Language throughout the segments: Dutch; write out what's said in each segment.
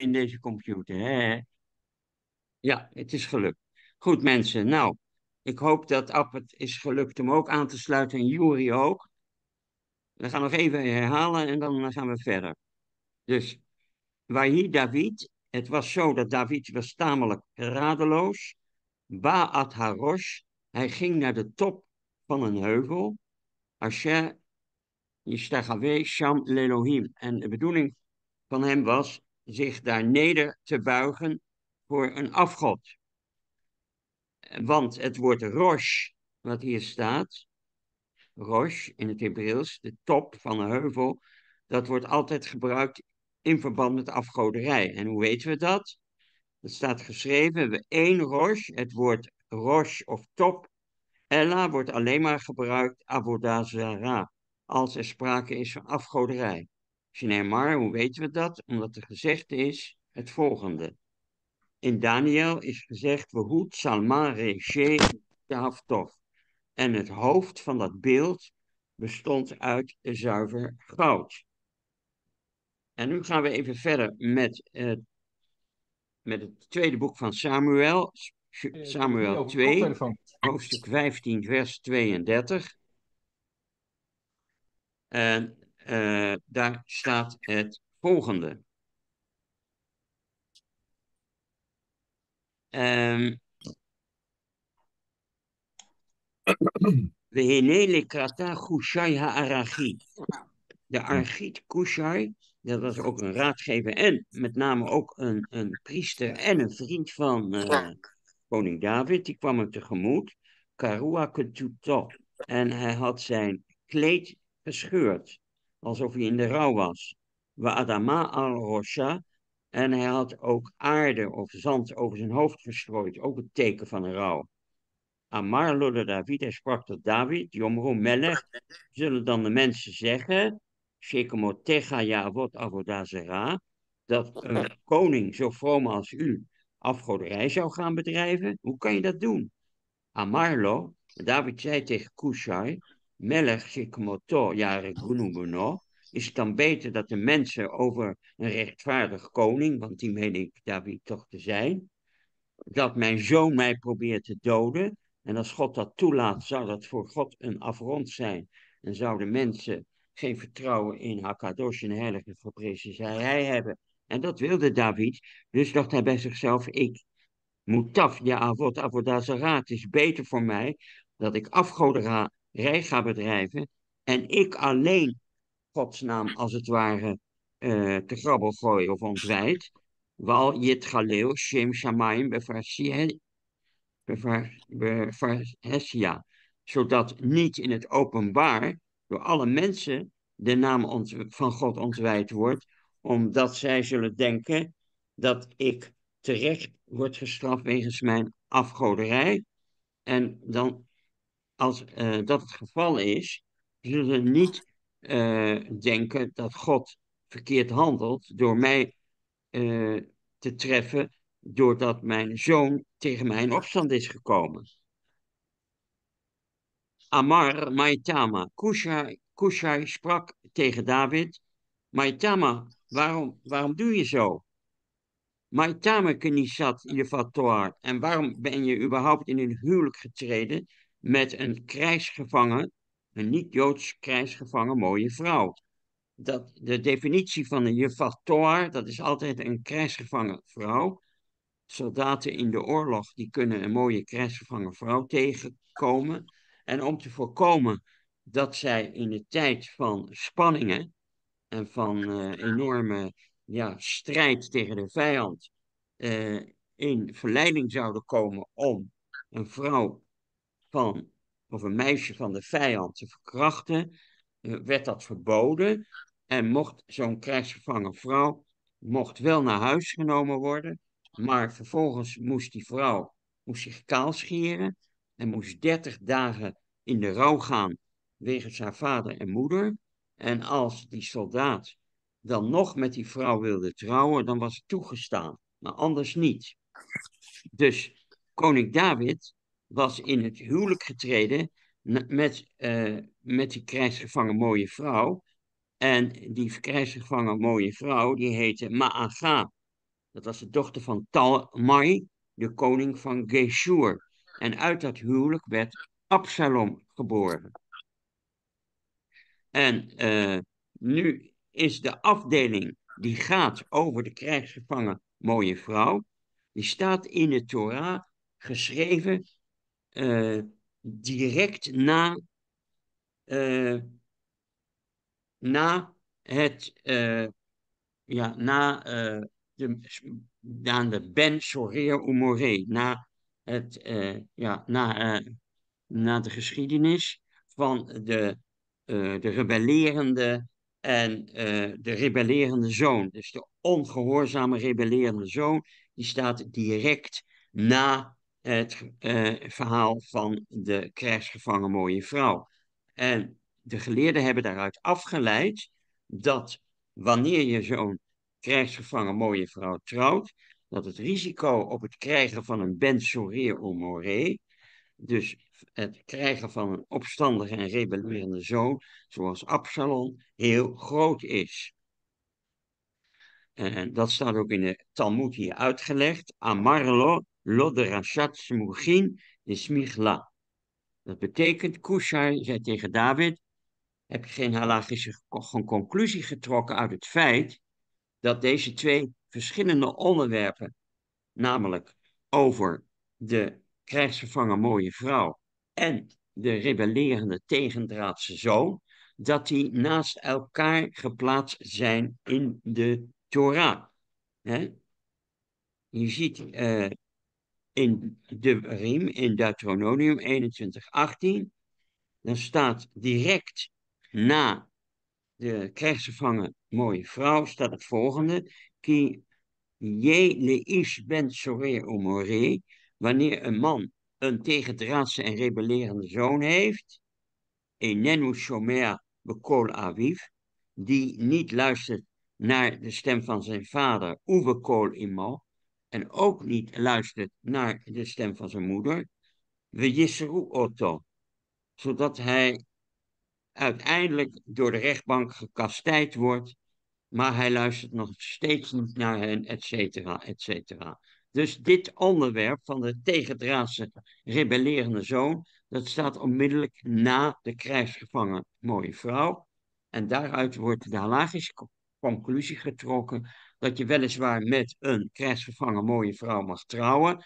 in deze computer. Hè? Ja, het is gelukt. Goed, mensen. Nou, ik hoop dat App het is gelukt om ook aan te sluiten en Juri ook. We gaan nog even herhalen en dan gaan we verder. Dus, Wahi David. Het was zo dat David was tamelijk radeloos. Ba'at Harosh. Hij ging naar de top van een heuvel. Asher Yishtagawe Sham Lelohim. En de bedoeling van hem was zich daar neder te buigen voor een afgod. Want het woord Rosh, wat hier staat, Rosh in het Hebreeuws, de top van een heuvel, dat wordt altijd gebruikt in verband met afgoderij. En hoe weten we dat? Dat staat geschreven, we één Rosh, het woord Rosh of top, Ella wordt alleen maar gebruikt Avodazara, als er sprake is van afgoderij. Maar, hoe weten we dat? Omdat er gezegd is het volgende. In Daniel is gezegd, Wehut Salman Reshe Haftov. En het hoofd van dat beeld bestond uit zuiver goud. En nu gaan we even verder met, uh, met het tweede boek van Samuel. Samuel 2, hoofdstuk 15, vers 32. En uh, daar staat het volgende. Um, Vehenele krata Kushai ha'arachi. De Archiet Kushai, dat was ook een raadgever en met name ook een, een priester en een vriend van uh, koning David, die kwam hem tegemoet. Karua Ketuto. En hij had zijn kleed gescheurd, alsof hij in de rouw was. Wa Adama al-Rosha. En hij had ook aarde of zand over zijn hoofd verstrooid, ook het teken van een rouw. Amar lode David, hij sprak tot David, Jomro Melech, zullen dan de mensen zeggen, Shekemotecha Yavot Avodazera, dat een koning zo vroom als u afgoderij zou gaan bedrijven? Hoe kan je dat doen? Amarlo, David zei tegen Kushai, Melech Shekemoto Yaregunubuno, is het dan beter dat de mensen over een rechtvaardig koning, want die meen ik David toch te zijn, dat mijn zoon mij probeert te doden. En als God dat toelaat, zou dat voor God een afrond zijn. En zouden mensen geen vertrouwen in Hakadosh, een heilige geprezen zij hij hebben. En dat wilde David. Dus dacht hij bij zichzelf, ik moet taf, ja, avot, avodazara. Het is beter voor mij dat ik afgoderij ga bedrijven. En ik alleen Gods naam als het ware uh, te grabbel gooien of ontwijd. Wal Yit Galeo, Shem Shamayim, Befarhesia. Zodat niet in het openbaar door alle mensen de naam van God ontwijd wordt, omdat zij zullen denken dat ik terecht word gestraft wegens mijn afgoderij. En dan, als uh, dat het geval is, zullen niet uh, denken dat God verkeerd handelt door mij uh, te treffen, doordat mijn zoon tegen mij in opstand is gekomen. Amar Maitama, Kushai, Kushai sprak tegen David, Maitama, waarom, waarom doe je zo? Maitama Kenisat Yefatoar, en waarom ben je überhaupt in een huwelijk getreden met een krijgsgevangen een niet-Joods krijgsgevangen mooie vrouw. Dat, de definitie van een Jefatoar, dat is altijd een krijgsgevangen vrouw. Soldaten in de oorlog die kunnen een mooie krijgsgevangen vrouw tegenkomen. En om te voorkomen dat zij in de tijd van spanningen en van uh, enorme ja, strijd tegen de vijand uh, in verleiding zouden komen om een vrouw van of een meisje van de vijand te verkrachten, eh, werd dat verboden. En mocht zo'n krijgsgevangen vrouw mocht wel naar huis genomen worden, maar vervolgens moest die vrouw moest zich kaal scheren en moest 30 dagen in de rouw gaan wegens haar vader en moeder. En als die soldaat dan nog met die vrouw wilde trouwen, dan was het toegestaan, maar anders niet. Dus koning David was in het huwelijk getreden met, uh, met die krijgsgevangen mooie vrouw. En die krijgsgevangen mooie vrouw, die heette Maaga. Dat was de dochter van Talmai, de koning van Geshur. En uit dat huwelijk werd Absalom geboren. En uh, nu is de afdeling die gaat over de krijgsgevangen mooie vrouw, die staat in de Torah geschreven uh, direct na, uh, na het, uh, ja, na de, na de Ben Sorer Umore, na, het, ja, na, na de geschiedenis van de, de rebellerende en de rebellerende zoon. Dus de ongehoorzame rebellerende zoon, die staat direct na het uh, verhaal van de krijgsgevangen mooie vrouw. En de geleerden hebben daaruit afgeleid dat wanneer je zo'n krijgsgevangen mooie vrouw trouwt, dat het risico op het krijgen van een ben sourire ou dus het krijgen van een opstandige en rebellerende zoon, zoals Absalom, heel groot is. En dat staat ook in de Talmud hier uitgelegd. Amarlo Loderashat Smugin de Smigla. Dat betekent, Kushai zei tegen David, heb je geen halagische conclusie getrokken uit het feit dat deze twee verschillende onderwerpen, namelijk over de krijgsvervangen mooie vrouw en de rebellerende tegendraadse zoon, dat die naast elkaar geplaatst zijn in de Torah. Je ziet uh, in de riem in Deuteronomium 21:18, dan staat direct na de krijgsgevangen mooie vrouw, staat het volgende. Ki je le ish ben sorer umore, wanneer een man een tegendraadse en rebellerende zoon heeft, enenu shomer bekol aviv, die niet luistert naar de stem van zijn vader, uwe kol imo, en ook niet luistert naar de stem van zijn moeder, we Yisru Otto, zodat hij uiteindelijk door de rechtbank gekastijd wordt, maar hij luistert nog steeds niet naar hen, et cetera, et cetera. Dus dit onderwerp van de tegendraadse rebellerende zoon, dat staat onmiddellijk na de krijgsgevangen mooie vrouw. En daaruit wordt de halagische conclusie getrokken dat je weliswaar met een krijgsgevangen mooie vrouw mag trouwen.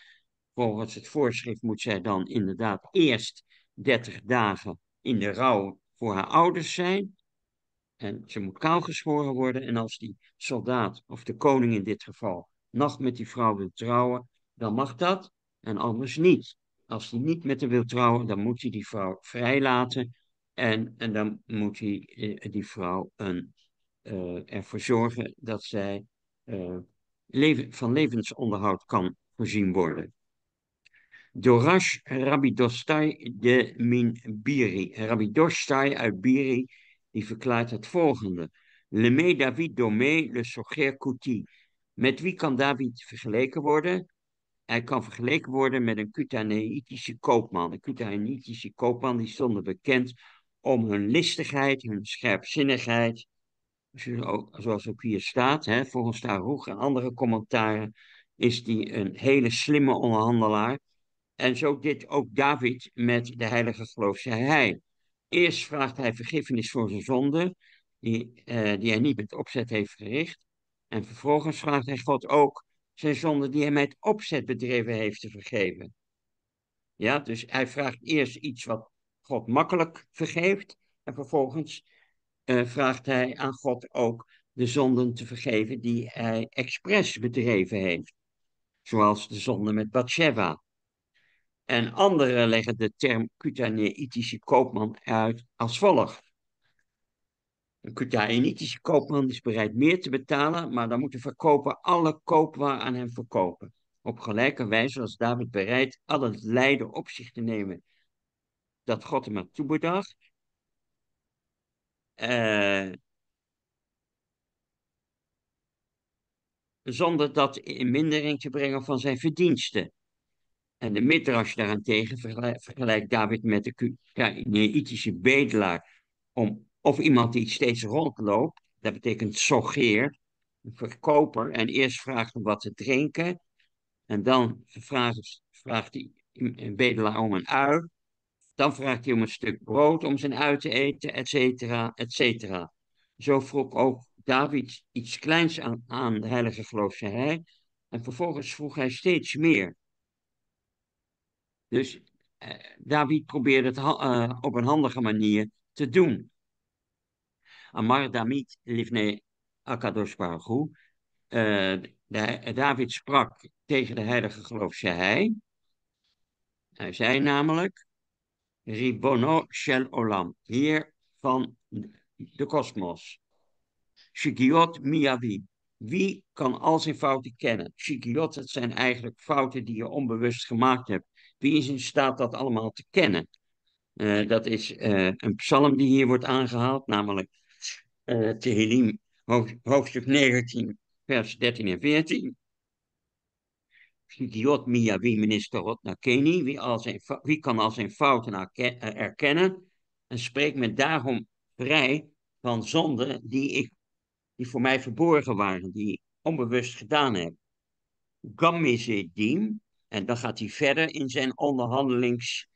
Volgens het voorschrift moet zij dan inderdaad eerst 30 dagen in de rouw voor haar ouders zijn. En ze moet kaalgeschoren worden. En als die soldaat, of de koning in dit geval, nog met die vrouw wil trouwen, dan mag dat en anders niet. Als hij niet met haar wil trouwen, dan moet hij die vrouw vrijlaten. En, en dan moet hij eh, die vrouw een, uh, ervoor zorgen dat zij leven, van levensonderhoud kan voorzien worden. Dorash Rabbi Dostai de Min Biri. Rabbi Dostai uit Biri, die verklaart het volgende. me David Domé le Socher Kuti. Met wie kan David vergeleken worden? Hij kan vergeleken worden met een Cutaneïtische koopman. Een Cutaneïtische koopman die stonden bekend om hun listigheid, hun scherpzinnigheid, zoals ook hier staat, hè, volgens Taroeg en andere commentaren, is die een hele slimme onderhandelaar. En zo dit ook David met de heilige geloof zei hij. Eerst vraagt hij vergiffenis voor zijn zonde, die, eh, die hij niet met opzet heeft verricht. En vervolgens vraagt hij God ook zijn zonde die hij met opzet bedreven heeft te vergeven. Ja, dus hij vraagt eerst iets wat God makkelijk vergeeft. En vervolgens uh, vraagt hij aan God ook de zonden te vergeven die hij expres bedreven heeft. Zoals de zonde met Bathsheba. En anderen leggen de term Cutaneïtische koopman uit als volgt. Een Cutaneïtische koopman is bereid meer te betalen, maar dan moet de verkoper alle koopwaar aan hem verkopen. Op gelijke wijze was David bereid al het lijden op zich te nemen dat God hem had toebedacht, uh, zonder dat in mindering te brengen van zijn verdiensten. En de Midrash daarentegen vergelijkt David met de Neïtische bedelaar. Om, of iemand die steeds rondloopt, dat betekent sogeer, verkoper en eerst vraagt hem wat te drinken. En dan vraagt, vraagt hij een bedelaar om een ui. Dan vraagt hij om een stuk brood om zijn ui te eten, et cetera, et cetera. Zo vroeg ook David iets kleins aan, aan de heilige geloofde hij. En vervolgens vroeg hij steeds meer. Dus eh, David probeerde het uh, op een handige manier te doen. Amar Damit livne Akadosh Baruch uh, David sprak tegen de heilige geloof, zei hij. Hij zei namelijk, Ribono Shel Olam, heer van de kosmos. Shigiot Miyavi, wie kan al zijn fouten kennen? Shigiot, dat zijn eigenlijk fouten die je onbewust gemaakt hebt. Wie is in staat dat allemaal te kennen? Uh, dat is uh, een psalm die hier wordt aangehaald, namelijk uh, hoofdstuk 19, vers 13 en 14. Idiot Mia, wie minister Rotnakeni, wie, al zijn, wie kan al zijn fouten erkennen en spreekt me daarom vrij van zonden die, ik, die voor mij verborgen waren, die ik onbewust gedaan heb. Gammizedim, en dan gaat hij verder in zijn onderhandelings,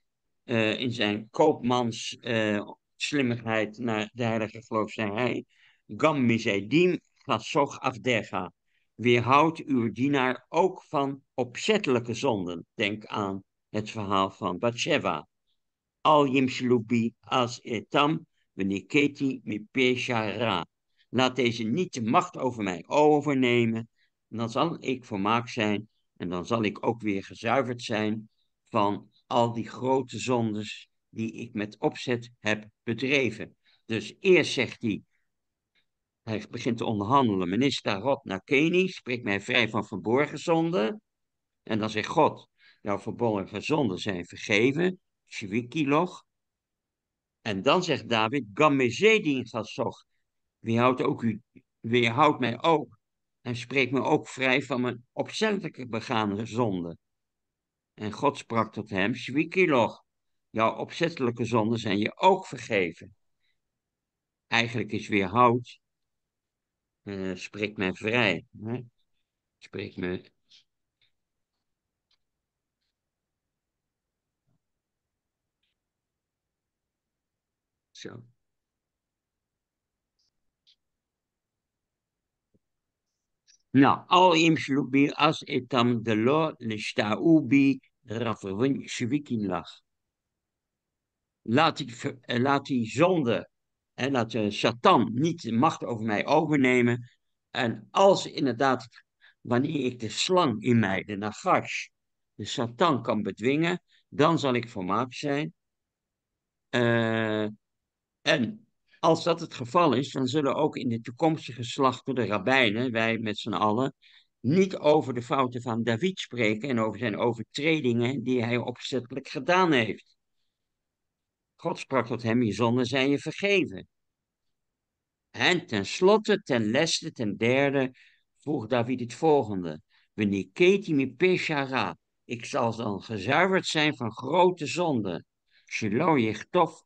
uh, in zijn koopmans uh, slimmigheid naar de heilige geloof, zei hij. Gammizedim Gasoch afdega. Weerhoud uw dienaar ook van opzettelijke zonden. Denk aan het verhaal van Bathsheba. Al as etam veniketi mi peshara. Laat deze niet de macht over mij overnemen. Dan zal ik vermaakt zijn en dan zal ik ook weer gezuiverd zijn van al die grote zondes die ik met opzet heb bedreven. Dus eerst zegt hij, hij begint te onderhandelen. Minister Rot naar Keni, spreekt mij vrij van verborgen zonden. En dan zegt God, jouw verborgen zonden zijn vergeven. Shwikilog. En dan zegt David, Gammezedin Gasoch. Wie houdt, ook u, wie houdt mij ook en spreekt me ook vrij van mijn opzettelijke begane zonde. En God sprak tot hem, Shwikilog. Jouw opzettelijke zonden zijn je ook vergeven. Eigenlijk is weerhoud uh, spreekt mij vrij. Hè? Spreekt me. Zo. Nou, al imshlubi as etam de lo nishtaubi rafavun shvikin lach. Laat die, eh, laat die zonde en laat uh, Satan niet de macht over mij overnemen. En als inderdaad, wanneer ik de slang in mij, de nagash, de Satan kan bedwingen, dan zal ik volmaakt zijn. Uh, en als dat het geval is, dan zullen ook in de toekomstige slachten de rabbijnen, wij met z'n allen, niet over de fouten van David spreken en over zijn overtredingen die hij opzettelijk gedaan heeft. God sprak tot hem, je zonden zijn je vergeven. En tenslotte, ten leste, ten derde, vroeg David het volgende. Peshara. Ik zal dan gezuiverd zijn van grote zonden. Shelo jechtov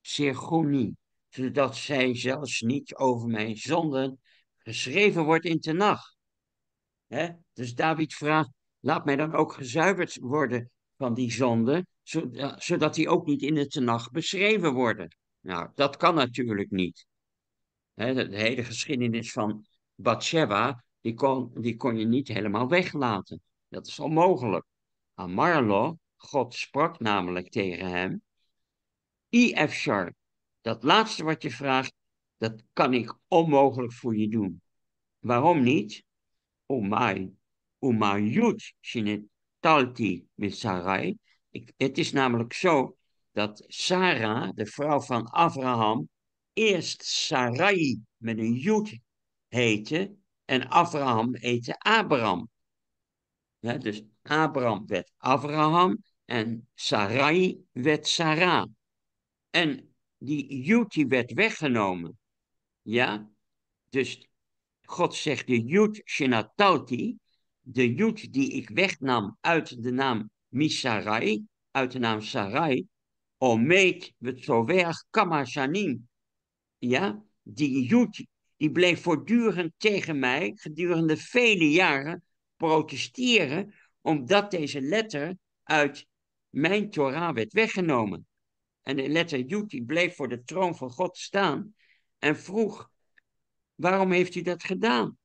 sergoni. Zodat zij zelfs niet over mijn zonden geschreven wordt in de nacht. Dus David vraagt, laat mij dan ook gezuiverd worden van die zonden, zodat die ook niet in de nacht beschreven worden. Nou, dat kan natuurlijk niet. de, hele geschiedenis van Bathsheba, die kon, die kon je niet helemaal weglaten. Dat is onmogelijk. Amarlo, God sprak namelijk tegen hem, Ifshar, dat laatste wat je vraagt, dat kan ik onmogelijk voor je doen. Waarom niet? Omai, Umayut, Talti met Sarai. Het is namelijk zo dat Sarah, de vrouw van Abraham, eerst Sarai met een Jood heette en Abraham heette Abraham. Dus Abraham werd Abraham en Sarai werd Sarah. En die Jood die werd weggenomen. Ja, dus God zegt de Jood Shenatalti, de Jood die ik wegnam uit de naam Misarai, uit de naam Sarai, Omeet Vetsover Kamashanim. Ja, die Jood die bleef voortdurend tegen mij gedurende vele jaren protesteren, omdat deze letter uit mijn Torah werd weggenomen. En de letter Jud die bleef voor de troon van God staan en vroeg, waarom heeft u dat gedaan?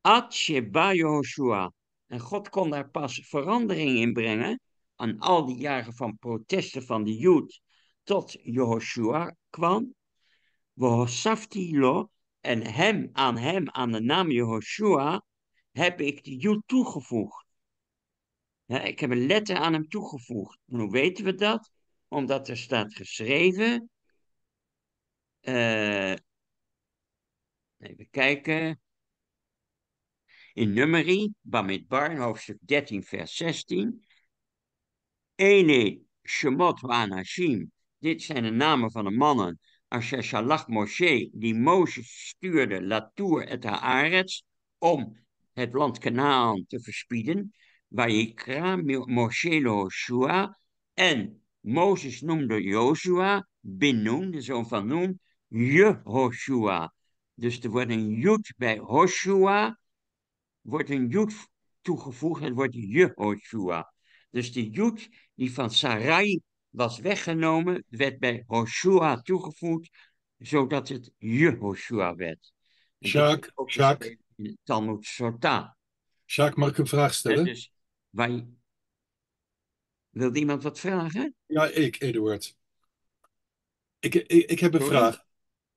Ad Sheba Yehoshua. En God kon daar pas verandering in brengen aan al die jaren van protesten van de Jood tot Jehoshua kwam. Wohosafti lo en hem aan hem aan de naam Jehoshua heb ik de Jood toegevoegd. Ik heb een letter aan hem toegevoegd. Hoe weten we dat? Omdat er staat geschreven. Uh, even kijken. In Numeri, Bamidbar, hoofdstuk 13, vers 16. Ene Shemot Anashim. Dit zijn de namen van de mannen. Asher Shalach Moshe, die Mozes stuurde, Latour et Haaretz, om het land Canaan te verspieden. Vayikra Moshe Joshua. En Mozes noemde Joshua, bin Nun, de zoon van Nun, Jehoshua. Dus er wordt een Jud bij Joshua, wordt een Jud toegevoegd, het wordt Jehoshua. Dus de Jud die van Sarai was weggenomen, werd bij Joshua toegevoegd, zodat het Jehoshua werd. Jacques, Jacques. In Talmud Sota. Jacques, mag ik een vraag stellen? dus wij... Wil iemand wat vragen? Ja, ik, Eduard. Ik, ik, ik heb een vraag.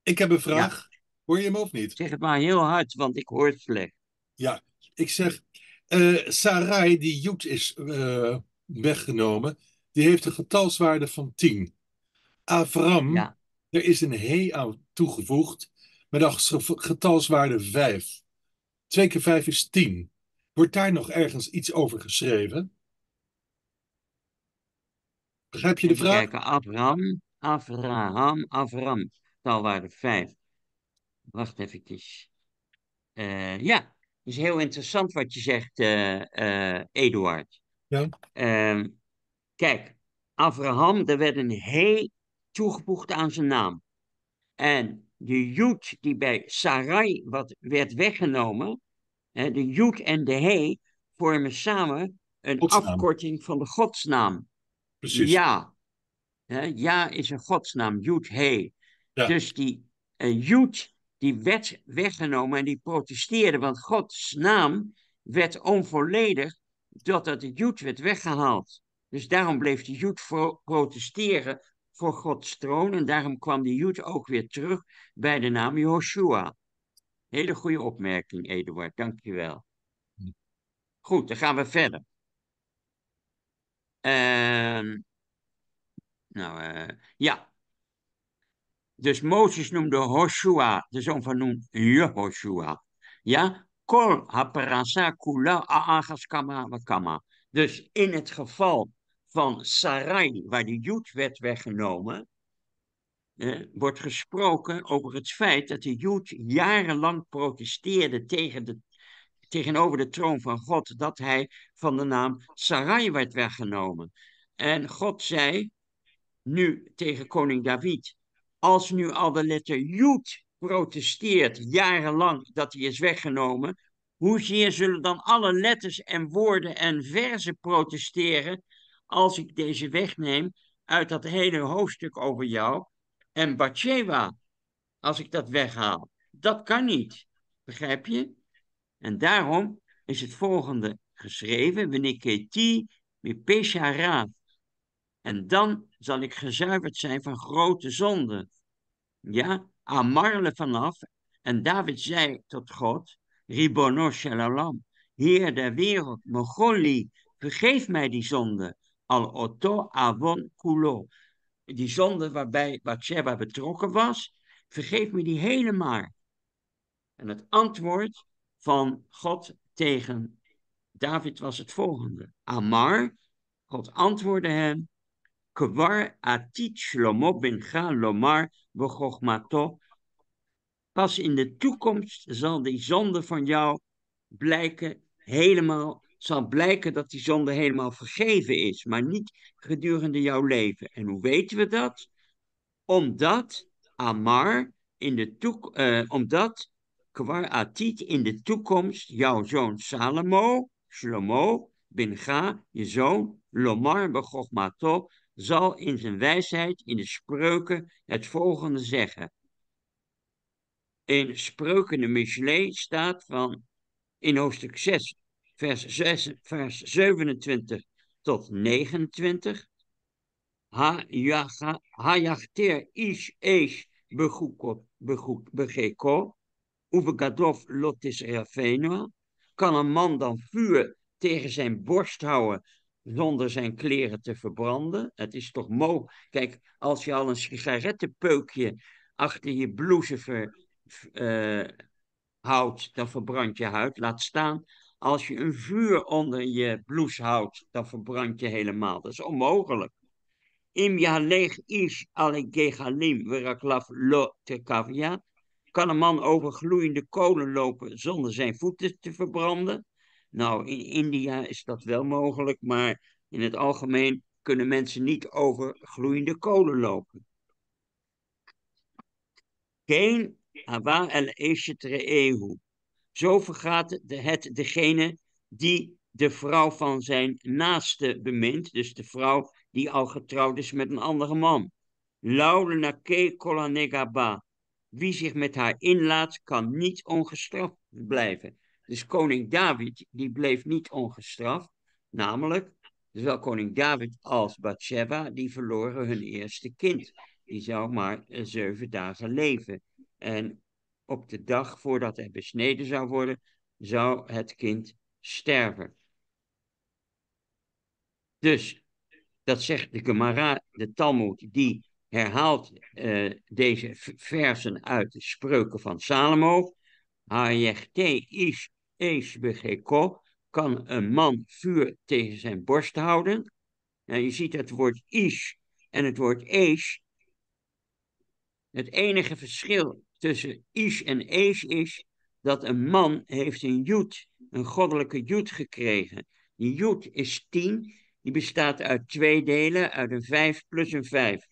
Ik heb een vraag. Hoor je hem of niet? Zeg het maar heel hard, want ik hoor het slecht. Ja, ik zeg, uh, Sarai, die Joet is uh, weggenomen, die heeft een getalswaarde van 10. Avram, ja. er is een he aan toegevoegd met een getalswaarde 5. 2 keer 5 is 10. Wordt daar nog ergens iets over geschreven? Begrijp je de vraag? Kijken, Abraham, Abraham, Avram, getalwaarde 5. Wacht even. Uh, ja, is heel interessant wat je zegt, uh, uh, Eduard. Ja. Uh, kijk, Abraham, er werd een he toegevoegd aan zijn naam. En de jood die bij Sarai wat werd weggenomen, hè, de jood en de he vormen samen een afkorting van de godsnaam. Precies. Ja. Hè, ja is een godsnaam, jood, he. Ja. Dus die uh, jood die werd weggenomen en die protesteerde, want Gods naam werd onvolledig doordat de Jood werd weggehaald. Dus daarom bleef de Jood protesteren voor Gods troon en daarom kwam de Jood ook weer terug bij de naam Joshua. Hele goede opmerking, Eduard, dankjewel. Goed, dan gaan we verder. Uh, nou, uh, ja, dus Mozes noemde Hoshua, de zoon van Nun, Jehoshua. Ja, kol haparasa kula kama kama. Dus in het geval van Sarai, waar de Jood werd weggenomen, wordt gesproken over het feit dat de Jood jarenlang protesteerde tegen de, tegenover de troon van God, dat hij van de naam Sarai werd weggenomen. En God zei nu tegen koning David, als nu al de letter Jood protesteert jarenlang dat hij is weggenomen, hoezeer zullen dan alle letters en woorden en verzen protesteren als ik deze wegneem uit dat hele hoofdstuk over jou en Bathsheba, als ik dat weghaal? Dat kan niet, begrijp je? En daarom is het volgende geschreven, Weniketi Mipeshara. En dan zal ik gezuiverd zijn van grote zonden. Ja, Amarle vanaf. En David zei tot God, Ribono Shalalam, Heer der wereld, Mogoli, vergeef mij die zonde. Al oto avon kulo. Die zonde waarbij Bathsheba betrokken was, vergeef me die helemaal. En het antwoord van God tegen David was het volgende. Amar, God antwoordde hem, Kwar atit shlomo bencha lomar begochmato. Pas in de toekomst zal die zonde van jou blijken helemaal, zal blijken dat die zonde helemaal vergeven is, maar niet gedurende jouw leven. En hoe weten we dat? Omdat Amar in de toek, uh, omdat kwar atit in de toekomst jouw zoon Salomo, Shlomo, Binga, je zoon, Lomar Begochmato, zal in zijn wijsheid in de spreuken het volgende zeggen. In spreuken de Michelet staat van in hoofdstuk 6, vers, 6, vers 27 tot 29. Hayachter ish eish begeko, lotis. Kan een man dan vuur tegen zijn borst houden zonder zijn kleren te verbranden? Het is toch mogelijk. Kijk, als je al een sigarettenpeukje achter je blouse uh, houdt, dan verbrand je huid. Laat staan, als je een vuur onder je blouse houdt, dan verbrand je helemaal. Dat is onmogelijk. Im leeg is allegegalim veraklaf lo te. Kan een man over gloeiende kolen lopen zonder zijn voeten te verbranden? Nou, in India is dat wel mogelijk, maar in het algemeen kunnen mensen niet over gloeiende kolen lopen. Geen Ava el Ehu. Zo vergaat het degene die de vrouw van zijn naaste bemint, dus de vrouw die al getrouwd is met een andere man. Laule nake kolanegaba. Wie zich met haar inlaat, kan niet ongestraft blijven. Dus koning David, die bleef niet ongestraft. Namelijk, zowel koning David als Bathsheba, die verloren hun eerste kind. Die zou maar zeven dagen leven. En op de dag voordat hij besneden zou worden, zou het kind sterven. Dus, dat zegt de Gemara, de Talmud, die herhaalt uh, deze versen uit de spreuken van Salomo. Hayechte is ees begeko, kan een man vuur tegen zijn borst houden. Nou, je ziet het woord is en het woord ees. Het enige verschil tussen Ish en Ees is dat een man heeft een joet, een goddelijke joet gekregen. Die joet is tien, die bestaat uit twee delen, uit een vijf plus een vijf.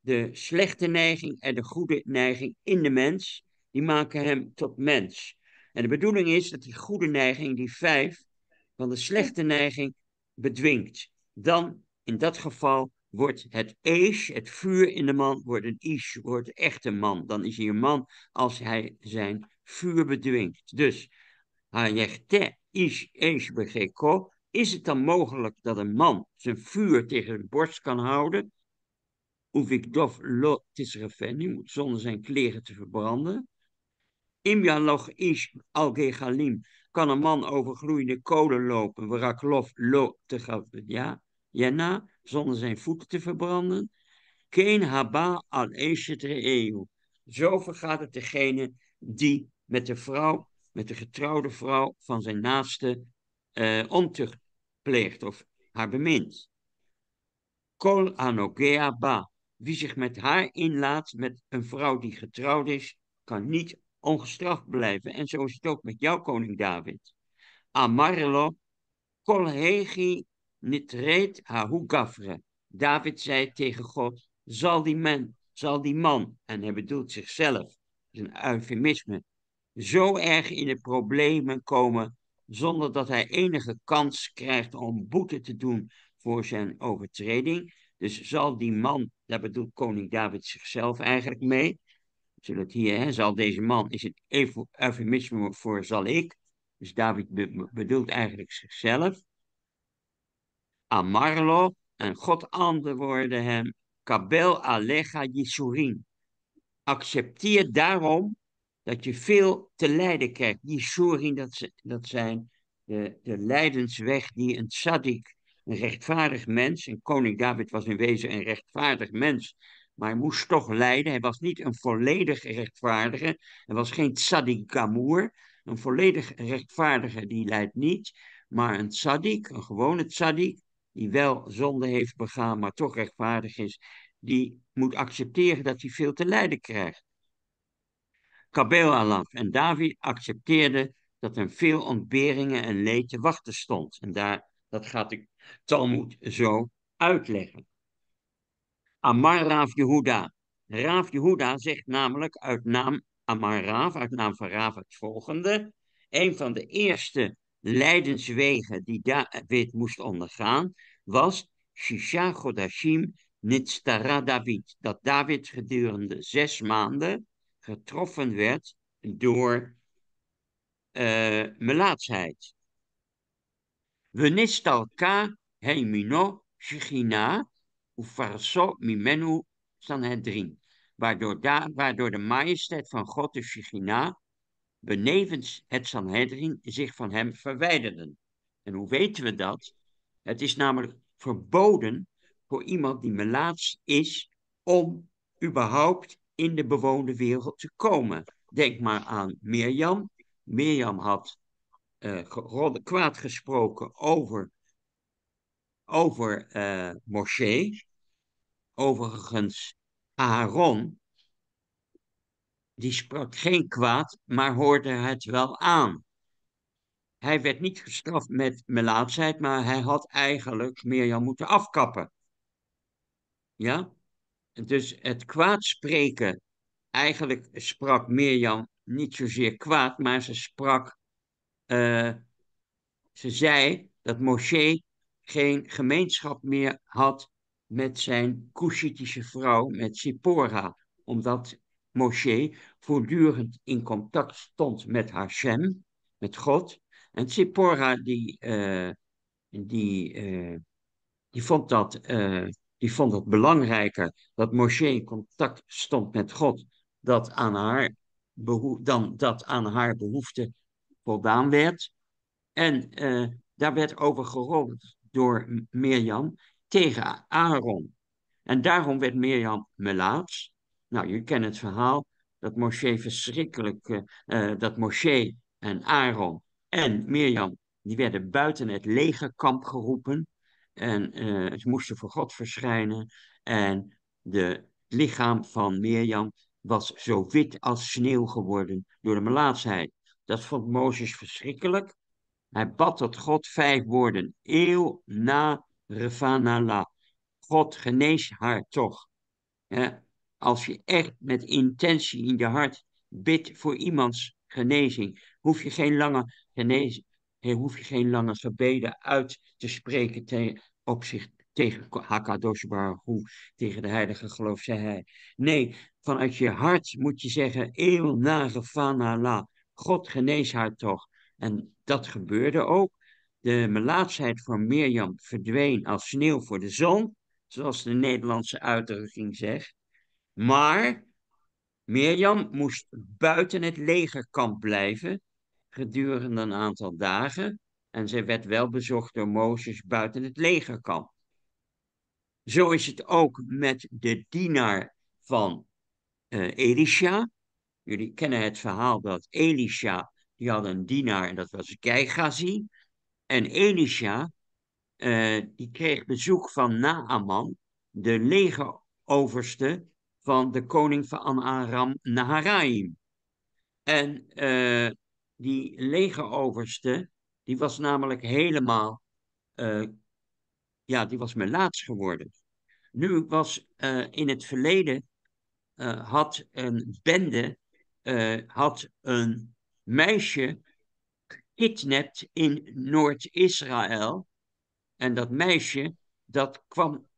De slechte neiging en de goede neiging in de mens, die maken hem tot mens. En de bedoeling is dat die goede neiging, die vijf, van de slechte neiging bedwingt. Dan, in dat geval, wordt het ees, het vuur in de man, wordt een ish, wordt echt een man. Dan is hij een man als hij zijn vuur bedwingt. Dus, hayerte ish ees begeko, is het dan mogelijk dat een man zijn vuur tegen de borst kan houden? Hoef ik dof lo tisrefeni, zonder zijn kleren te verbranden? Imjaloch ish algegalim, kan een man over gloeiende kolen lopen, waraklof lo te ja, zonder zijn voeten te verbranden. Geen haba al eeuw. Zo vergaat het degene die met de vrouw, met de getrouwde vrouw van zijn naaste uh, ontucht pleegt of haar bemint. Kol anogea ba. Wie zich met haar inlaat, met een vrouw die getrouwd is, kan niet ongestraft blijven. En zo is het ook met jouw koning David. Amarlo, kol hegi nitreet hahu gafre. David zei tegen God, zal die man, zal die man, en hij bedoelt zichzelf, is een eufemisme, zo erg in de problemen komen zonder dat hij enige kans krijgt om boete te doen voor zijn overtreding. Dus zal die man, daar bedoelt koning David zichzelf eigenlijk mee, zullen hier, hè, zal deze man, is het eufemisme voor zal ik, dus David bedoelt eigenlijk zichzelf. Amarlo, en God antwoordde hem, Kabel Alecha Yisurin. Accepteer daarom dat je veel te lijden krijgt. Yisurin, dat, dat zijn de, de lijdensweg die een tzaddik, een rechtvaardig mens, en koning David was in wezen een rechtvaardig mens, maar hij moest toch lijden. Hij was niet een volledig rechtvaardige, hij was geen tzaddik gamour. Een volledig rechtvaardige die lijdt niet, maar een tzaddik, een gewone tzaddik, die wel zonde heeft begaan, maar toch rechtvaardig is, die moet accepteren dat hij veel te lijden krijgt. Kabel Alaf en David accepteerden dat hem veel ontberingen en leed te wachten stond. En daar, dat gaat de Talmud zo uitleggen. Amar Rav Yehuda, Raaf Jehuda zegt namelijk uit naam Amaraaf, uit naam van Raaf het volgende. Een van de eerste lijdenswegen die David moest ondergaan, was Shisha Godashim Nitztara David. Dat David gedurende zes maanden getroffen werd door uh, melaatsheid. Venistalka heimino shechina ufarso mimenu sanhedrin. Waardoor, da, waardoor de majesteit van God, de Shechina, benevens het Sanhedrin zich van hem verwijderden. En hoe weten we dat? Het is namelijk verboden voor iemand die melaats is om überhaupt in de bewoonde wereld te komen. Denk maar aan Mirjam. Mirjam had uh, kwaad gesproken over, over uh, Moshe. Overigens, Aaron, die sprak geen kwaad, maar hoorde het wel aan. Hij werd niet gestraft met melaatsheid, maar hij had eigenlijk Mirjam moeten afkappen. Ja? Dus het kwaadspreken, eigenlijk sprak Mirjam niet zozeer kwaad, maar ze sprak, uh, ze zei dat Moshe geen gemeenschap meer had met zijn Cushitische vrouw, met Sipora, omdat Moshe voortdurend in contact stond met Hashem, met God. En Sipora die, uh, die, uh, die, vond dat, uh, die vond het belangrijker dat Moshe in contact stond met God, dat aan haar dan dat aan haar behoefte voldaan werd. En daar werd over gerold door Mirjam tegen Aaron. En daarom werd Mirjam melaats. Nou, je kent het verhaal dat Moshe verschrikkelijk, uh, dat Moshe en Aaron en Mirjam, die werden buiten het legerkamp geroepen. En uh, ze moesten voor God verschijnen. En de lichaam van Mirjam was zo wit als sneeuw geworden door de melaatsheid. Dat vond Mozes verschrikkelijk. Hij bad tot God vijf woorden. Eeuw na refanala. God genees haar toch. Als je echt met intentie in je hart bidt voor iemands genezing, hoef je geen lange genezing, hoef je geen lange gebeden uit te spreken tegen, op zich, tegen Hakadosh Baruch tegen de heilige geloof, zei hij. Nee, vanuit je hart moet je zeggen, eeuw na la, God genees haar toch. En dat gebeurde ook. De melaatsheid van Mirjam verdween als sneeuw voor de zon, zoals de Nederlandse uitdrukking zegt. Maar Mirjam moest buiten het legerkamp blijven gedurende een aantal dagen. En zij werd wel bezocht door Mozes buiten het legerkamp. Zo is het ook met de dienaar van uh, Elisha. Jullie kennen het verhaal dat Elisha, die had een dienaar en dat was Geigazi. En Elisha, uh, die kreeg bezoek van Naaman, de legeroverste van de koning van Aram Naharaim. En uh, die legeroverste, die was namelijk helemaal, uh, ja, die was melaats geworden. Nu was in het verleden, had een bende, had een meisje gekidnapt in Noord-Israël. En dat meisje, dat kwam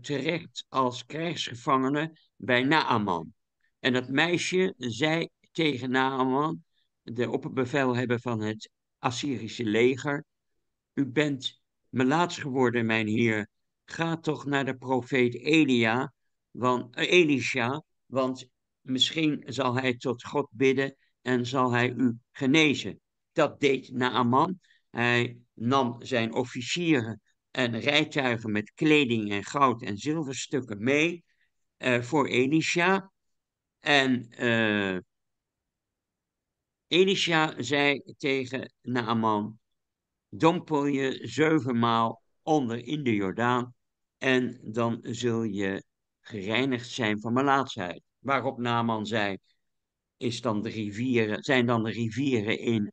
terecht als krijgsgevangene bij Naaman. En dat meisje zei tegen Naaman, de opperbevelhebber van het Assyrische leger, u bent melaats geworden, mijn heer. Ga toch naar de profeet Elia, want, uh, Elisha, want misschien zal hij tot God bidden en zal hij u genezen. Dat deed Naaman. Hij nam zijn officieren en rijtuigen met kleding en goud en zilverstukken mee uh, voor Elisha. En uh, Elisha zei tegen Naaman, dompel je zevenmaal onder in de Jordaan en dan zul je gereinigd zijn van melaatsheid. Waarop Naaman zei, is dan de rivieren, zijn dan de rivieren in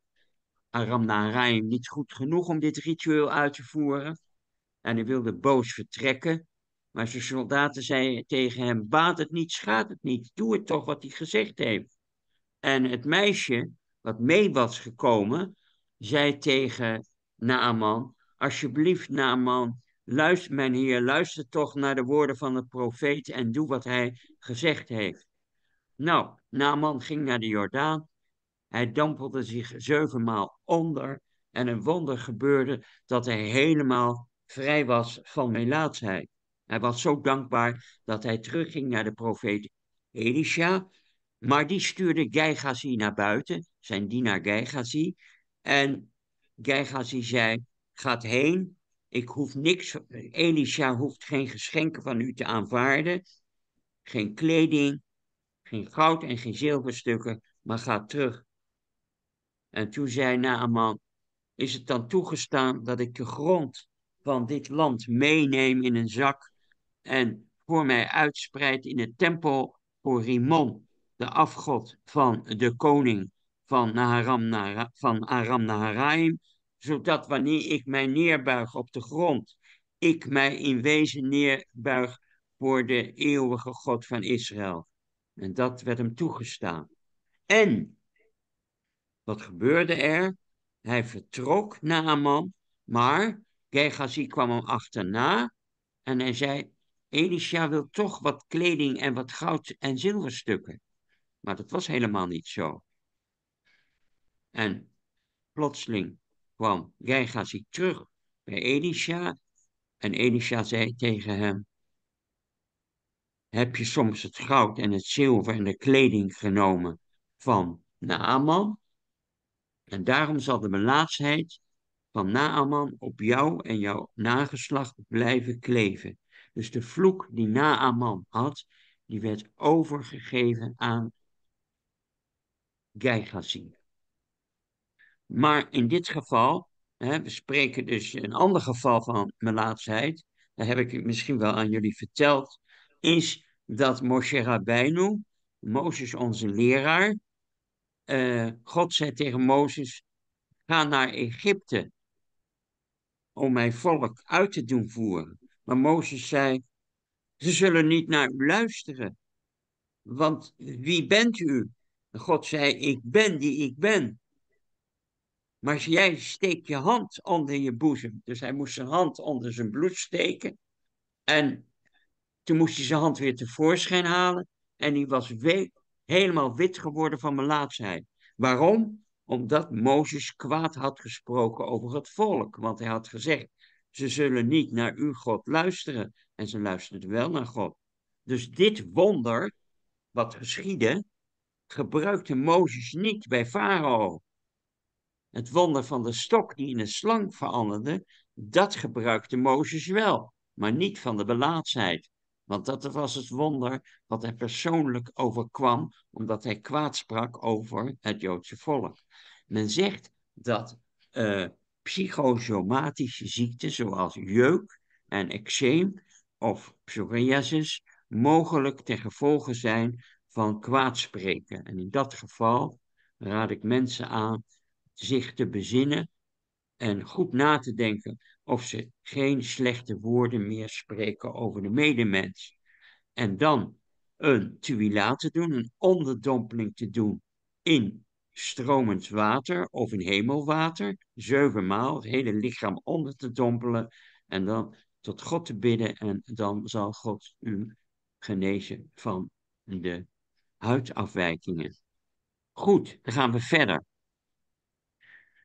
Aram Naharaim niet goed genoeg om dit ritueel uit te voeren? En hij wilde boos vertrekken, Maar zijn soldaten zeiden tegen hem: Baat het niet, schaadt het niet. Doe het toch wat hij gezegd heeft. En het meisje, wat mee was gekomen, zei tegen Naaman: Alsjeblieft, Naaman, luister, mijn heer, luister toch naar de woorden van de profeet en doe wat hij gezegd heeft. Nou, Naaman ging naar de Jordaan. Hij dompelde zich zevenmaal onder. En een wonder gebeurde dat hij helemaal vrij was van melaatsheid. Hij was zo dankbaar dat hij terugging naar de profeet Elisha. Maar die stuurde Geigazi naar buiten, zijn dienaar Geigazi. En Geigazi zei, gaat heen, ik hoef niks, Elisha hoeft geen geschenken van u te aanvaarden. Geen kleding, geen goud en geen zilverstukken, maar ga terug. En toen zei Naaman, is het dan toegestaan dat ik de grond van dit land meeneem in een zak en voor mij uitspreid in de tempel voor Rimon, de afgod van de koning van, van Aram Naharaim, zodat wanneer ik mij neerbuig op de grond, ik mij in wezen neerbuig voor de eeuwige God van Israël. En dat werd hem toegestaan. En, wat gebeurde er? Hij vertrok Naaman, maar Gehazi kwam hem achterna en hij zei, Elisha wil toch wat kleding en wat goud en zilverstukken. Maar dat was helemaal niet zo. En plotseling kwam Gehazi terug bij Elisha en Elisha zei tegen hem, heb je soms het goud en het zilver en de kleding genomen van Naaman? En daarom zal de melaatsheid van Naaman op jou en jouw nageslacht blijven kleven. Dus de vloek die Naaman had, die werd overgegeven aan Gehazi. Maar in dit geval, hè, we spreken dus een ander geval van melaatsheid, dat heb ik misschien wel aan jullie verteld, is dat Moshe Rabbeinu, Mozes onze leraar, uh, God zei tegen Mozes, ga naar Egypte om mijn volk uit te doen voeren. Maar Mozes zei, ze zullen niet naar u luisteren. Want wie bent u? God zei, ik ben die ik ben. Maar jij steekt je hand onder je boezem. Dus hij moest zijn hand onder zijn bloed steken. En toen moest hij zijn hand weer tevoorschijn halen. En die was helemaal wit geworden van melaatsheid. Waarom? Omdat Mozes kwaad had gesproken over het volk. Want hij had gezegd, ze zullen niet naar uw God luisteren. En ze luisterden wel naar God. Dus dit wonder, wat geschiedde, gebruikte Mozes niet bij Farao. Het wonder van de stok die in een slang veranderde, dat gebruikte Mozes wel, maar niet van de belaatsheid. Want dat was het wonder wat hij persoonlijk overkwam, omdat hij kwaad sprak over het Joodse volk. Men zegt dat uh, psychosomatische ziekten, zoals jeuk en eczeem of psoriasis, mogelijk ten gevolge zijn van kwaadspreken. En in dat geval raad ik mensen aan zich te bezinnen en goed na te denken of ze geen slechte woorden meer spreken over de medemens. En dan een tuila te doen, een onderdompeling te doen in stromend water of in hemelwater, zevenmaal het hele lichaam onder te dompelen en dan tot God te bidden en dan zal God u genezen van de huidafwijkingen. Goed, dan gaan we verder.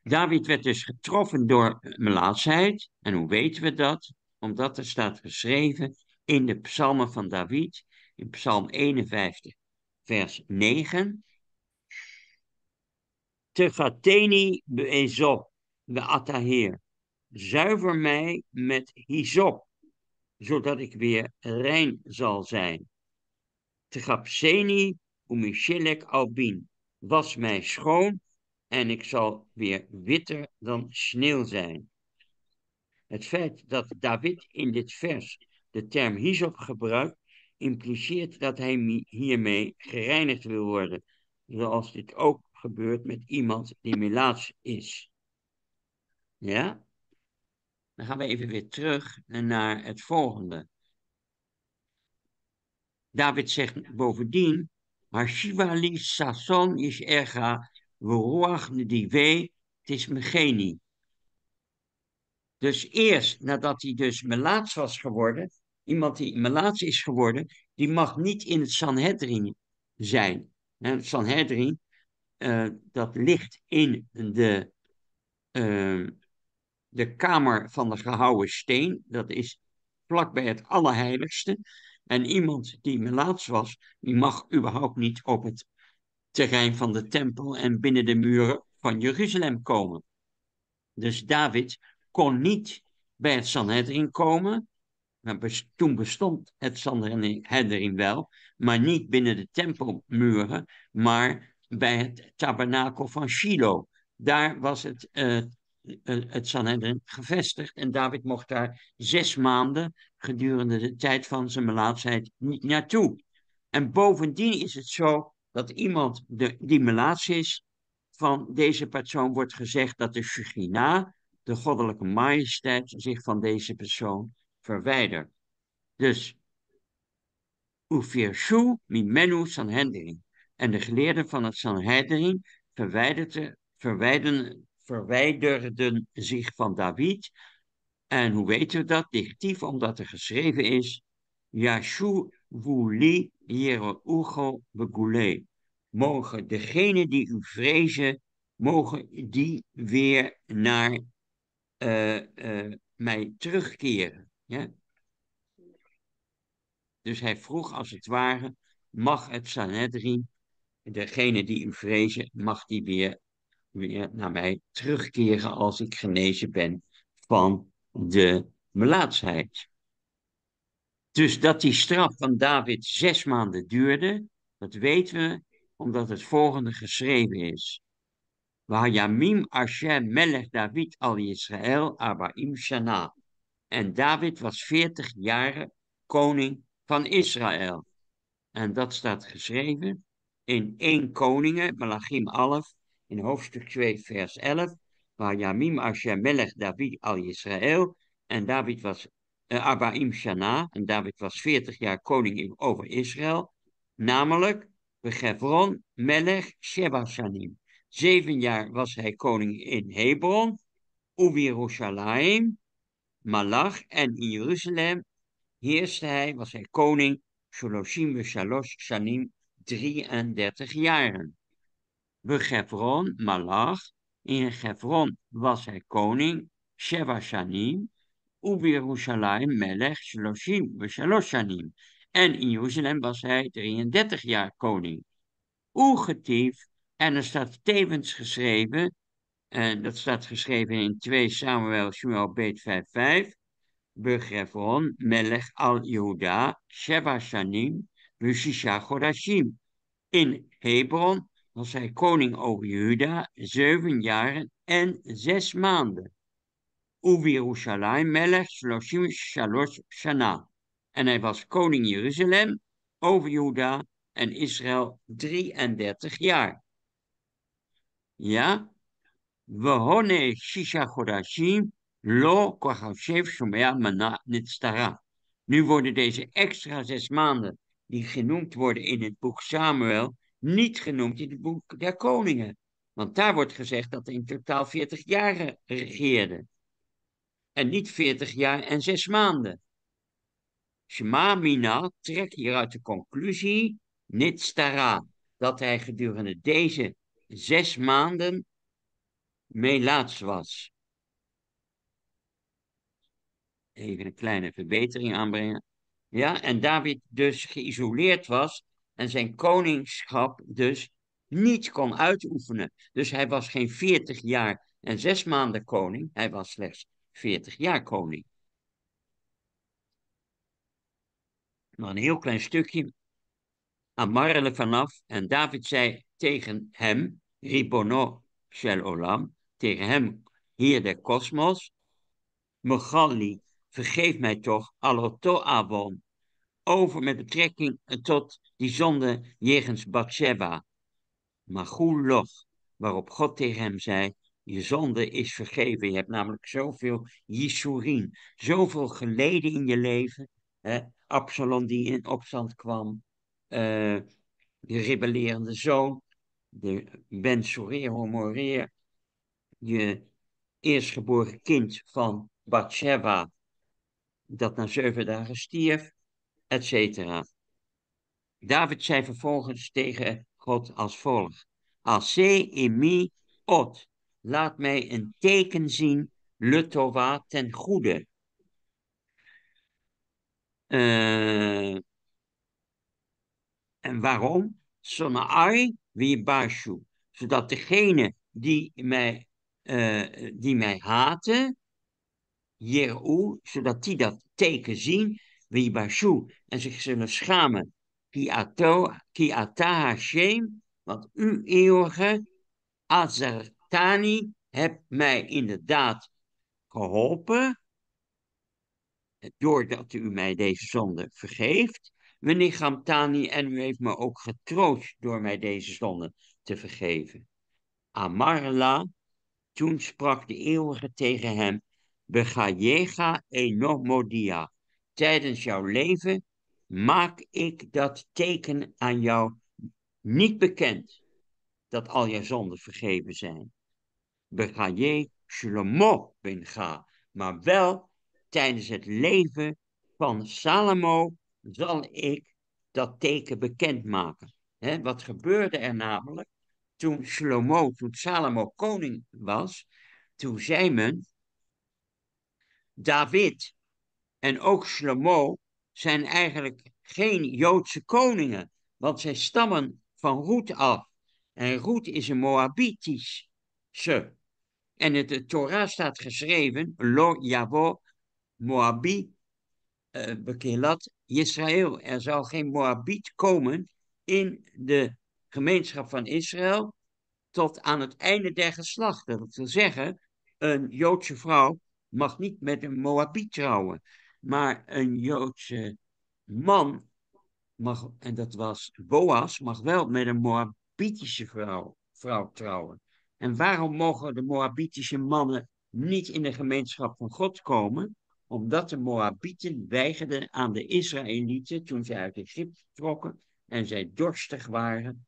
David werd dus getroffen door melaatsheid. En hoe weten we dat? Omdat er staat geschreven in de psalmen van David, in psalm 51, vers 9. Tegateni de ataheer. Zuiver mij met hyssop, zodat ik weer rein zal zijn. Tegapseni umishilek albin. Was mij schoon en ik zal weer witter dan sneeuw zijn. Het feit dat David in dit vers de term hyssop gebruikt, impliceert dat hij hiermee gereinigd wil worden, zoals dit ook gebeurt met iemand die melaats is. Ja? Dan gaan we even weer terug naar het volgende. David zegt bovendien, Hashivali Sasson is erga Veruach Dive Tismegeni. Dus eerst nadat hij dus melaats was geworden, iemand die melaats is geworden, die mag niet in het Sanhedrin zijn. Het Sanhedrin, uh, dat ligt in de, uh, de kamer van de gehouwen steen. Dat is vlakbij het Allerheiligste. En iemand die melaats was, die mag überhaupt niet op het terrein van de tempel en binnen de muren van Jeruzalem komen. Dus David kon niet bij het Sanhedrin komen. Toen bestond het Sanhedrin wel, maar niet binnen de tempelmuren, maar bij het tabernakel van Shiloh. Daar was het, uh, het Sanhedrin gevestigd en David mocht daar zes maanden gedurende de tijd van zijn melaatsheid niet naartoe. En bovendien is het zo dat iemand de, die melaats is, van deze persoon wordt gezegd dat de Shechina, de goddelijke majesteit, zich van deze persoon verwijdert. Dus, Ufirshu mimenu Sanhedrin. En de geleerden van het Sanhedrin verwijderden, verwijderden, verwijderden zich van David. En hoe weten we dat? Negatief, omdat er geschreven is, Yashu vuli Ugo begule. Mogen degenen die u vrezen, mogen die weer naar uh, uh, mij terugkeren. Ja? Dus hij vroeg als het ware, mag het Sanhedrin, degene die u vrezen, mag die weer, weer naar mij terugkeren als ik genezen ben van de melaatsheid. Dus dat die straf van David zes maanden duurde, dat weten we omdat het volgende geschreven is. Wahayamim Hashem melech David al Israël Abaim Shana. En David was veertig jaren koning van Israël. En dat staat geschreven in 1 Koningen, Malachim 11, in hoofdstuk 2, vers 11. Waar Yamim Asher Melech David al Israël. En David was Abaim Shana. En David was 40 jaar koning over Israël. Namelijk, Begevron Melech Sheba Shanim. Zeven jaar was hij koning in Hebron. Ubi Malach. En in Jeruzalem heerste hij, was hij koning, Sholoshim Shalosh Shanim, 33 jaren. We Gevron, Malach, in Gevron was hij koning, Sheva Shanim, Yerushalayim Melech Shaloshim Shalosh Shanim. En in Jeruzalem was hij 33 jaar koning. Oegetief, en er staat tevens geschreven, en dat staat geschreven in 2 Samuel Shmuel Beet 5.5, Begevron Melech al Yehuda Sheva Shanim Chodashim. In Hebron was hij koning over Juda zeven jaren en zes maanden. Yerushalayim Melech Shloshim Shalosh Shana. En hij was koning Jeruzalem over Juda en Israël 33 jaar. Ja? Wehone Shisha Chodashim Lo mana Nu worden deze extra zes maanden, die genoemd worden in het boek Samuel, niet genoemd in het boek der koningen. Want daar wordt gezegd dat hij in totaal 40 jaar regeerde. En niet 40 jaar en zes maanden. Shema Mina trekt hieruit de conclusie, Nitstara, dat hij gedurende deze zes maanden meelaats was even een kleine verbetering aanbrengen. Ja, en David dus geïsoleerd was en zijn koningschap dus niet kon uitoefenen. Dus hij was geen 40 jaar en zes maanden koning, hij was slechts 40 jaar koning. Nog een heel klein stukje. Amarle vanaf en David zei tegen hem, Ribono Shel Olam, tegen hem, Heer der kosmos, Megali vergeef mij toch, alloto avon, over met betrekking tot die zonde jegens Bathsheba. Maar loch, waarop God tegen hem zei, je zonde is vergeven. Je hebt namelijk zoveel Yisurin, zoveel geleden in je leven. Hè? Absalom die in opstand kwam. Uh, de rebellerende zoon. De Ben Sorero Moreer. Je eerstgeboren kind van Bathsheba. Dat na zeven dagen stierf. Etc. David zei vervolgens tegen God als volgt. Ase emi ot. Laat mij een teken zien, Lutova, ten goede. Uh, en waarom? Sonai bashu. Zodat degene die mij, uh, die mij haten, Jeru, zodat die dat teken zien, bashu, en zich zullen schamen. Ki ata Hashem, want u eeuwige Azartani hebt mij inderdaad geholpen, doordat u mij deze zonde vergeeft. Tani, en u heeft me ook getroost door mij deze zonde te vergeven. Amarla, toen sprak de eeuwige tegen hem, Begajega enomodia. Tijdens jouw leven maak ik dat teken aan jou niet bekend, dat al je zonden vergeven zijn. Begaye Shlomo benga, maar wel tijdens het leven van Salomo zal ik dat teken bekendmaken. He, wat gebeurde er namelijk toen Shlomo, toen Salomo koning was, toen zei men, David en ook Shlomo zijn eigenlijk geen Joodse koningen, want zij stammen van Ruth af. En Ruth is een Moabitische. En in de Torah staat geschreven, Lo Yavo Moabi uh, Bekelat Israël. Er zal geen Moabiet komen in de gemeenschap van Israël tot aan het einde der geslachten. Dat wil zeggen, een Joodse vrouw mag niet met een Moabiet trouwen. Maar een Joodse man mag, en dat was Boas, mag wel met een Moabitische vrouw, vrouw trouwen. En waarom mogen de Moabitische mannen niet in de gemeenschap van God komen? Omdat de Moabieten weigerden aan de Israëlieten toen ze uit Egypte trokken en zij dorstig waren,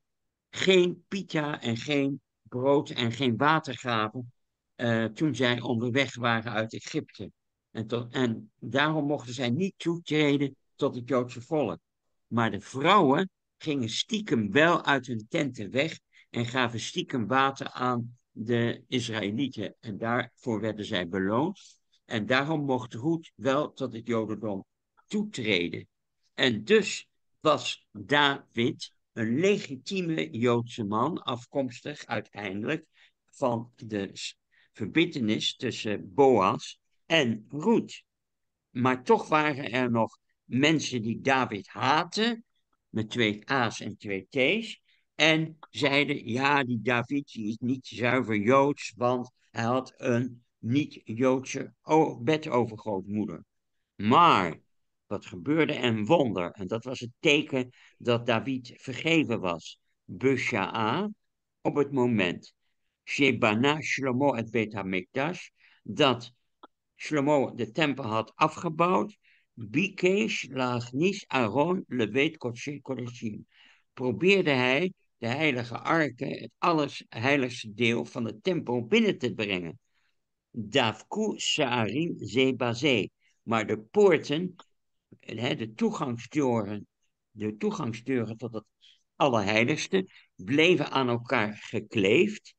geen pita en geen brood en geen water gaven uh, toen zij onderweg waren uit Egypte. En, en daarom mochten zij niet toetreden tot het Joodse volk. Maar de vrouwen gingen stiekem wel uit hun tenten weg en gaven stiekem water aan de Israëlieten. En daarvoor werden zij beloond. En daarom mocht Ruth wel tot het Jodendom toetreden. En dus was David een legitieme Joodse man, afkomstig uiteindelijk van de verbintenis tussen Boas en Ruth. Maar toch waren er nog mensen die David haatten, met twee A's en twee T's, en zeiden, ja, die David is niet zuiver Joods, want hij had een niet-Joodse bedovergrootmoeder. Maar, wat gebeurde een wonder, en dat was het teken dat David vergeven was. Busha'a, op het moment, Shebana Shlomo het Bet HaMikdash, dat Shlomo de tempel had afgebouwd, Bikesh Lagnis Aaron Levet Kodshe Kodeshim. Probeerde hij de heilige arken, het allerheiligste deel van de tempel, binnen te brengen. Davku Saarim Zebazé. Maar de poorten, de toegangsdeuren, de toegangsdeuren tot het Allerheiligste, bleven aan elkaar gekleefd.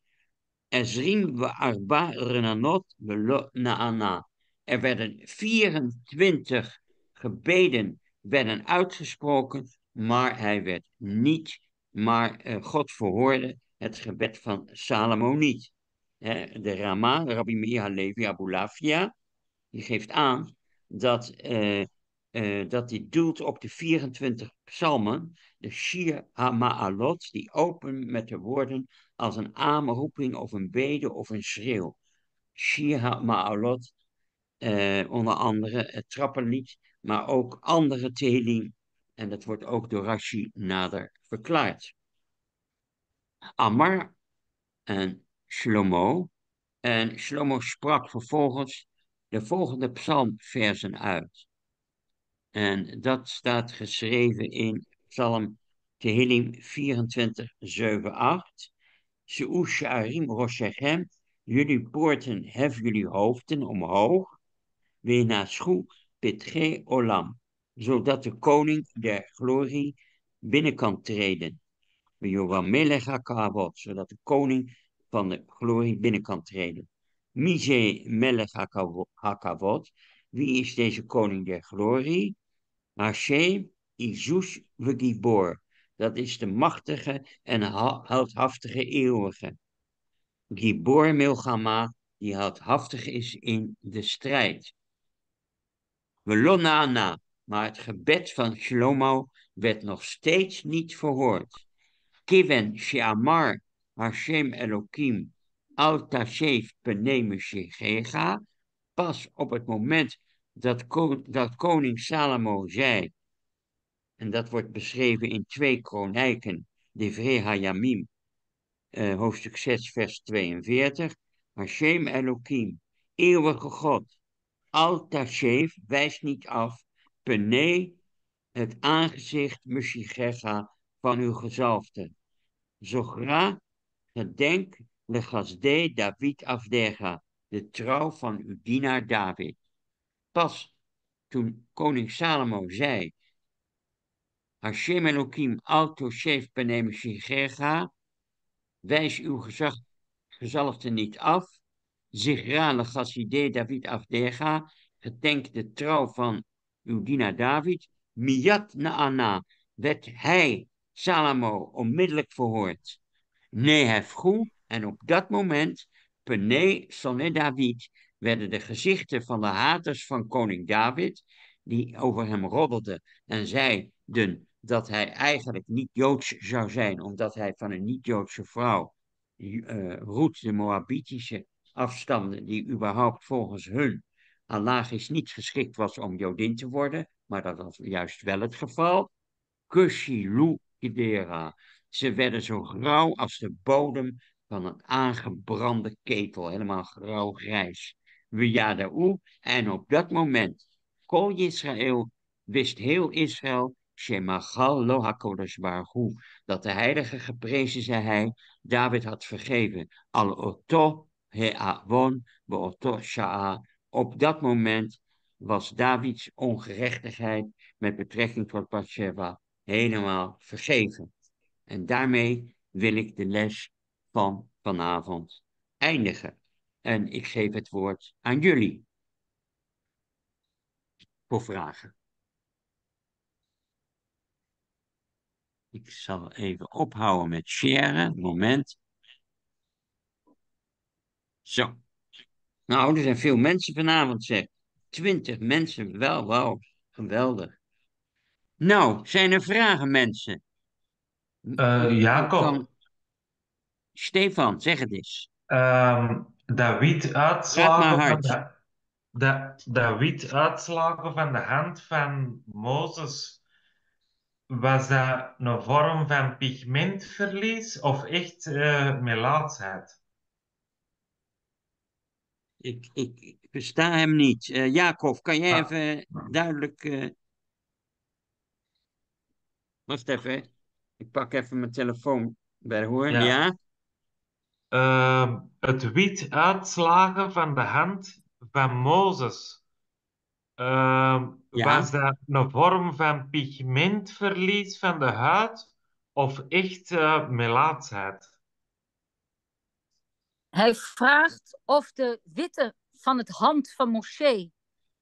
Ezrim we arba renanot naana. Er werden 24 gebeden werden uitgesproken, maar hij werd niet, maar uh, God verhoorde het gebed van Salomo niet. de Rama, Rabbi Meir Levi Abulafia, die geeft aan dat, uh, dat hij doelt op de 24 psalmen, de Shir HaMa'alot, die open met de woorden als een aanroeping of een bede of een schreeuw. Shir HaMa'alot, onder andere het trappenlied, maar ook andere teling. En dat wordt ook door Rashi nader verklaard. Amar en Shlomo. En Shlomo sprak vervolgens de volgende psalmversen uit. En dat staat geschreven in Psalm Tehillim 24, 7, 8. Se'u sha'arim roshechem, jullie poorten heffen jullie hoofden omhoog. Wenaschu pitge olam, zodat de koning der glorie binnen kan treden. Zodat de koning van de glorie binnen kan treden. Mise melech hakavot, wie is deze koning der glorie? Hashem Izus Vegibor. Dat is de machtige en heldhaftige eeuwige. Gibor Milchama, die heldhaftig is in de strijd. Velonana, maar het gebed van Shlomo werd nog steeds niet verhoord. Kiven Sheamar Hashem Elohim Al Tashef Penemeshigega. Pas op het moment dat, koning Salomo zei, en dat wordt beschreven in twee kronieken, de Hayamim, uh, hoofdstuk 6, vers 42. Hashem Elohim, eeuwige God, Al Tashev, wijs niet af, Pene, het aangezicht, Meshigecha, van uw gezalfde. Zogra, gedenk, Legasde David Afdega, de trouw van uw dienaar David. Pas toen koning Salomo zei, Hashem Elohim alto shef benem shigerga, wijs uw gezag, gezalfde niet af, zichra gaside David afdega, gedenk de trouw van uw dienaar David, miyat naana, werd hij, Salomo, onmiddellijk verhoord. Goed, en op dat moment, pene sonne David, werden de gezichten van de haters van koning David, die over hem roddelden en zeiden dat hij eigenlijk niet Joods zou zijn, omdat hij van een niet-Joodse vrouw, uh, de Moabitische afstanden, die überhaupt volgens hun is niet geschikt was om Jodin te worden, maar dat was juist wel het geval. Kushilu Idera. Ze werden zo grauw als de bodem van een aangebrande ketel, helemaal grauw-grijs. En op dat moment, Kol Israël, wist heel Israël, Shemachal lo dat de heilige geprezen zij hij, David had vergeven. Al oto he'avon beoto sha'a. Op dat moment was Davids ongerechtigheid met betrekking tot Bathsheba helemaal vergeven. En daarmee wil ik de les van vanavond eindigen. En ik geef het woord aan jullie voor vragen. Ik zal even ophouden met share. Moment. Zo. Nou, er zijn veel mensen vanavond, zeg. Twintig mensen, wel, wel. Geweldig. Nou, zijn er vragen, mensen? Uh, Jacob. Stefan, zeg het eens. Um, David uitslagen van de, de, David uitslagen van de hand van Mozes. Was dat een vorm van pigmentverlies of echt uh, melaatsheid? Ik, ik, ik versta hem niet. Uh, Jacob, kan jij ah. even duidelijk. Uh... Wacht even. Ik pak even mijn telefoon bij hoor. Ja. ja? uh, het wit uitslagen van de hand van Mozes. Uh, Was dat een vorm van pigmentverlies van de huid of echt uh, melaatsheid? Hij vraagt of de witte van het hand van Moshe,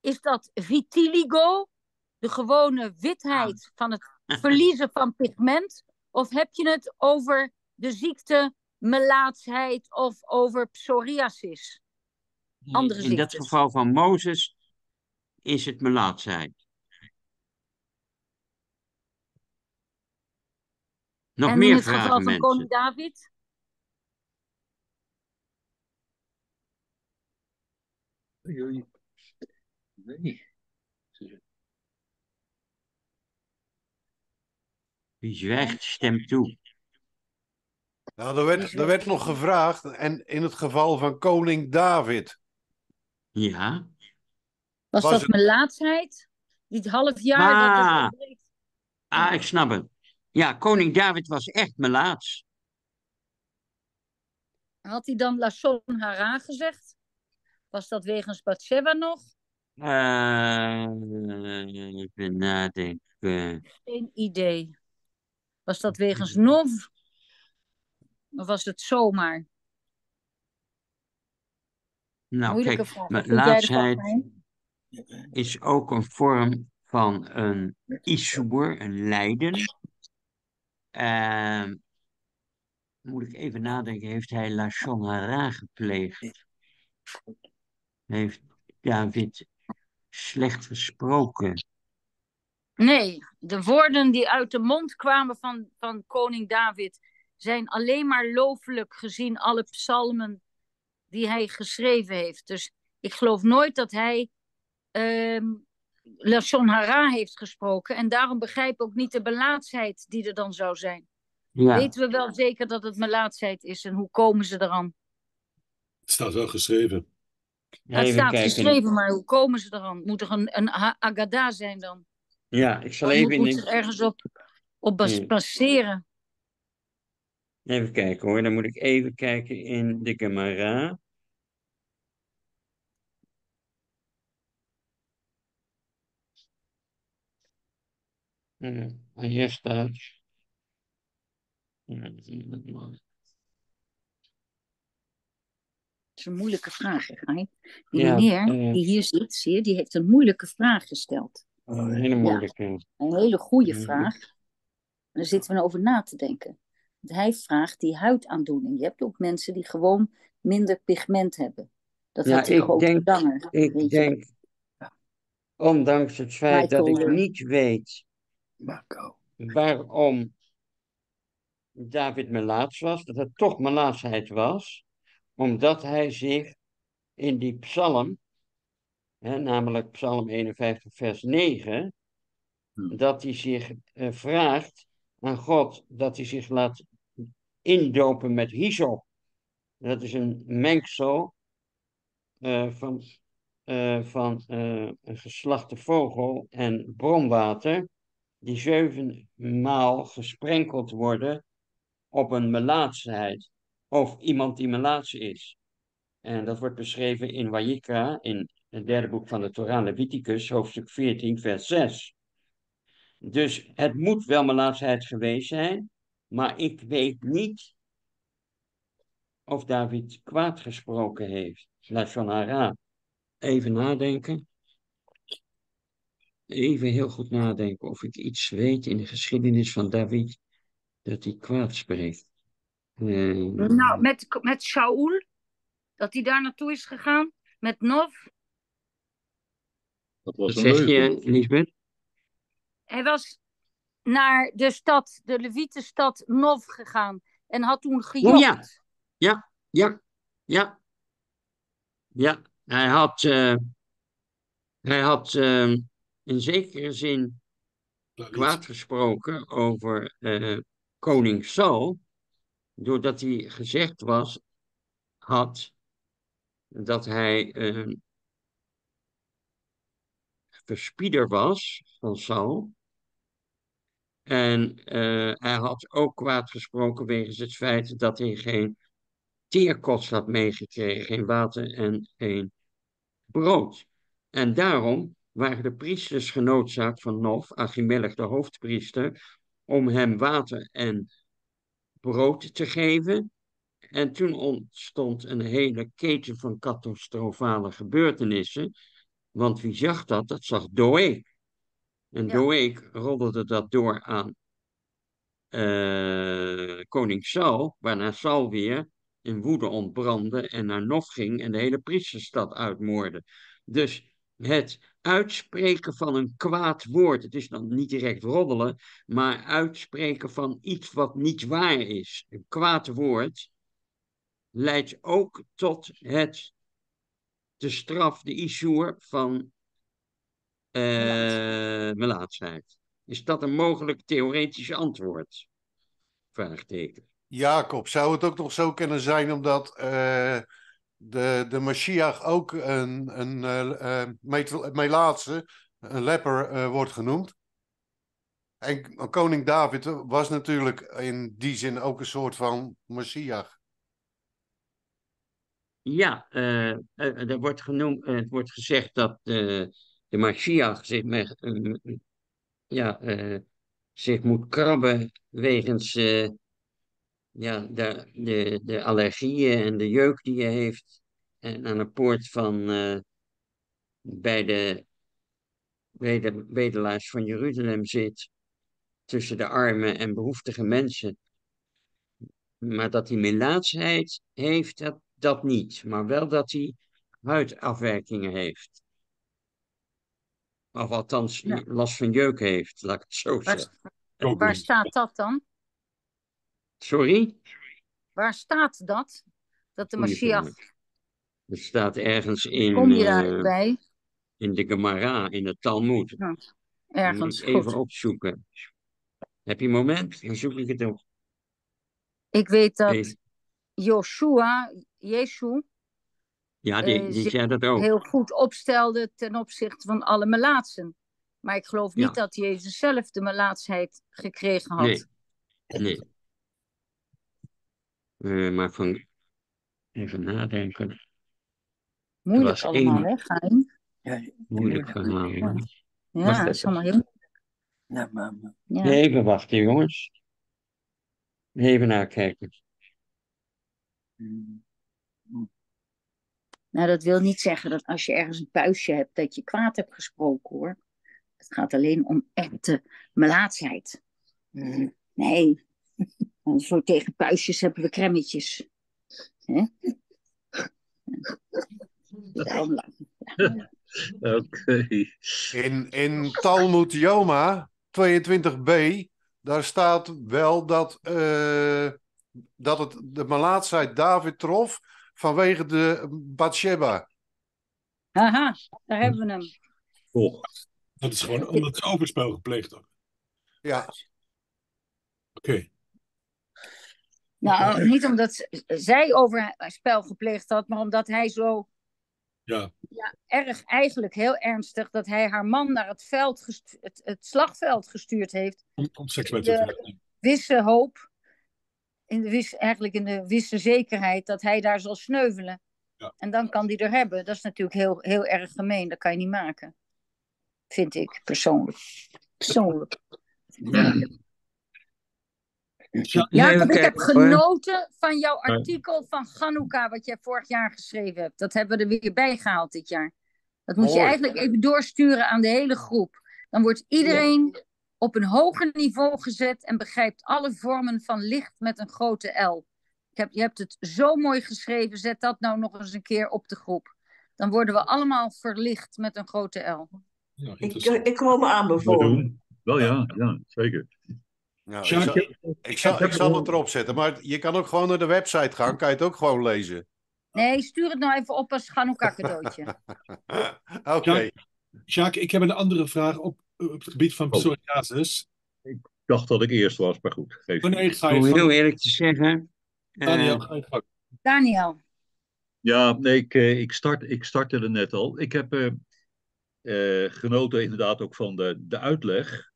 is dat vitiligo, de gewone witheid van het verliezen van pigment, of heb je het over de ziekte melaatsheid of over psoriasis. Andere In dat geval van Mozes is het melaatsheid. Nog en meer in het vragen, geval van mensen? koning David? Nee. Wie zwijgt, stemt toe. Nou, er werd, er werd nog gevraagd, en in het geval van koning David. Ja. Was, dat het... melaatsheid? Die half jaar dat het Ah, ik snap het. Ja, koning David was echt melaats. Had hij dan Lashon Hara gezegd? Was dat wegens Bathsheba nog? Uh, even nadenken. Geen idee. Was dat wegens Nov? Of was het zomaar? Nou, Moeilijke kijk, laatsheid is ook een vorm van een issoer, een lijden. Uh, moet ik even nadenken, heeft hij Lashon Hara gepleegd? Heeft David slecht gesproken? Nee, de woorden die uit de mond kwamen van, van koning David zijn alleen maar looflijk gezien alle psalmen die hij geschreven heeft. Dus ik geloof nooit dat hij um, Lashon Hara heeft gesproken. En daarom begrijp ik ook niet de belaatsheid die er dan zou zijn. Ja. Weten we wel zeker dat het melaatsheid is en hoe komen ze eraan? Het staat wel geschreven. Het staat geschreven, maar hoe komen ze eraan? Moet er een, een Agada zijn dan? Ja, ik zal even... Moet, moet er ergens op, op baseren? Even kijken hoor, dan moet ik even kijken in de Gemara. Uh, hier staat. Het is een moeilijke vraag, hè? Die meneer uh, die hier zit, zie je, die heeft een moeilijke vraag gesteld. Oh, een hele moeilijke. Ja, een hele goede vraag. En daar zitten we over na te denken. hij vraagt die huidaandoening. Je hebt ook mensen die gewoon minder pigment hebben. Dat ja, ik denk, danger, ik denk, ondanks het feit dat ik niet weet Marco. waarom David melaats was, dat het toch melaatsheid was, omdat hij zich in die psalm, hè, namelijk psalm 51 vers 9, hmm. dat hij zich uh, vraagt aan God dat hij zich laat indopen met hyssop. Dat is een mengsel uh, van, uh, van een geslachte vogel en bronwater, die zevenmaal gesprenkeld worden op een melaatsheid of iemand die melaats is. En dat wordt beschreven in Wajikra, in het derde boek van de Torah, Leviticus, hoofdstuk 14, vers 6. Dus het moet wel melaatsheid geweest zijn, maar ik weet niet of David kwaad gesproken heeft. van Hara. Even nadenken. Even heel goed nadenken of ik iets weet in de geschiedenis van David dat hij kwaad spreekt. Uh, nou, met, met Shaul, dat hij daar naartoe is gegaan, met Nov. Dat was Wat zeg je, Lisbeth? Hij was naar de stad, de Levietenstad Nov gegaan en had toen gejokt. Oh, ja. ja, ja, ja. Ja, hij had, uh, hij had uh, in zekere zin kwaad gesproken over uh, koning Saul, doordat hij gezegd was, had dat hij een verspieder was van Saul. En uh, hij had ook kwaad gesproken wegens het feit dat hij geen teerkots had meegekregen, geen water en geen brood. En daarom waren de priesters genoodzaakt van Nof, Achimelech de hoofdpriester, om hem water en brood te geven. En toen ontstond een hele keten van catastrofale gebeurtenissen. Want wie zag dat? Dat zag Doek. En ja. Doek roddelde dat door aan uh, koning Saul, waarna Saul weer in woede ontbrandde en naar Nof ging en de hele priesterstad uitmoorde. Dus het uitspreken van een kwaad woord, het is dan niet direct roddelen, maar uitspreken van iets wat niet waar is. Een kwaad woord leidt ook tot het, de straf, de issuer van uh, melaatsheid. Is dat een mogelijk theoretisch antwoord? Vraagteken. Jacob, zou het ook nog zo kunnen zijn omdat uh, de, de Mashiach ook een, een uh, Melaatse, een leper wordt genoemd. En koning David was natuurlijk in die zin ook een soort van messias. Ja, uh, er wordt genoemd, het wordt gezegd dat de Mashiach zich, ja, zich moet krabben wegens ja, de, de, de allergieën en de jeuk die je heeft. En aan de poort van bij de bedelaars van Jeruzalem zit tussen de arme en behoeftige mensen. Maar dat hij melaatsheid heeft, dat, dat niet. Maar wel dat hij huidafwerkingen heeft. Of althans last van jeuk heeft, laat ik het zo zeggen. Waar, waar staat dat dan? Sorry? Waar staat dat? Dat de Mashiach... Het staat ergens in... Kom je daarbij? Uh, in de Gemara, in de Talmud. Ja, ergens, Even opzoeken. Heb je een moment? Dan zoek ik het op. Ik weet dat Joshua, Jezus, ja, die, die zei dat ook. heel goed opstelde ten opzichte van alle melaatsen. Maar ik geloof niet dat Jezus zelf de melaatsheid gekregen had. Nee, nee. Uh, maar van... Even nadenken. Moeilijk allemaal, één... hè, Gein? Ja, moeilijk verhaal. Ja, ja dat is allemaal heel ja, mama. Ja. Even wachten, jongens. Even nakijken. Nou, dat wil niet zeggen dat als je ergens een puistje hebt, dat je kwaad hebt gesproken, hoor. Het gaat alleen om echte melaatsheid. Nee, voor tegen puistjes hebben we kremmetjes. Oké. In, in Talmud Yoma 22b, daar staat wel dat, uh, dat het de melaatsheid David trof vanwege de Bathsheba. Haha, daar hebben we hem. Oh, dat is gewoon omdat ze overspel gepleegd had. Ja. Oké. Okay. Nou, niet omdat zij overspel gepleegd had, maar omdat hij zo ja. ja, erg eigenlijk heel ernstig dat hij haar man naar het, veld het, het slagveld gestuurd heeft. Om, om seks met te Wisse hoop, in de wisse, eigenlijk in de wisse zekerheid dat hij daar zal sneuvelen. Ja. En dan kan die er hebben. Dat is natuurlijk heel, heel erg gemeen. Dat kan je niet maken. Vind ik persoonlijk. Persoonlijk. Ja. Ja, ik heb genoten van jouw artikel van Ganouka, wat jij vorig jaar geschreven hebt. Dat hebben we er weer bij gehaald dit jaar. Dat moet je eigenlijk even doorsturen aan de hele groep. Dan wordt iedereen op een hoger niveau gezet en begrijpt alle vormen van licht met een grote L. Ik heb, je hebt het zo mooi geschreven, zet dat nou nog eens een keer op de groep. Dan worden we allemaal verlicht met een grote L. Ja, ik, ik kom me aanbevolen. Wel ja, ja, zeker. Nou, ik, zal, ik, zal, ik zal het erop zetten, maar je kan ook gewoon naar de website gaan, kan je het ook gewoon lezen. Nee, stuur het nou even op als Hanukkah cadeautje. Oké. Okay. Jacques, ik heb een andere vraag op, op het gebied van oh. psoriasis. Ik dacht dat ik eerst was, maar goed. Geef Wanneer ga je Om heel eerlijk te zeggen. Daniel, uh, ga je gang. Daniel. Ja, nee, ik, eh, ik, start, ik startte er net al. Ik heb uh, uh, genoten inderdaad ook van de, de uitleg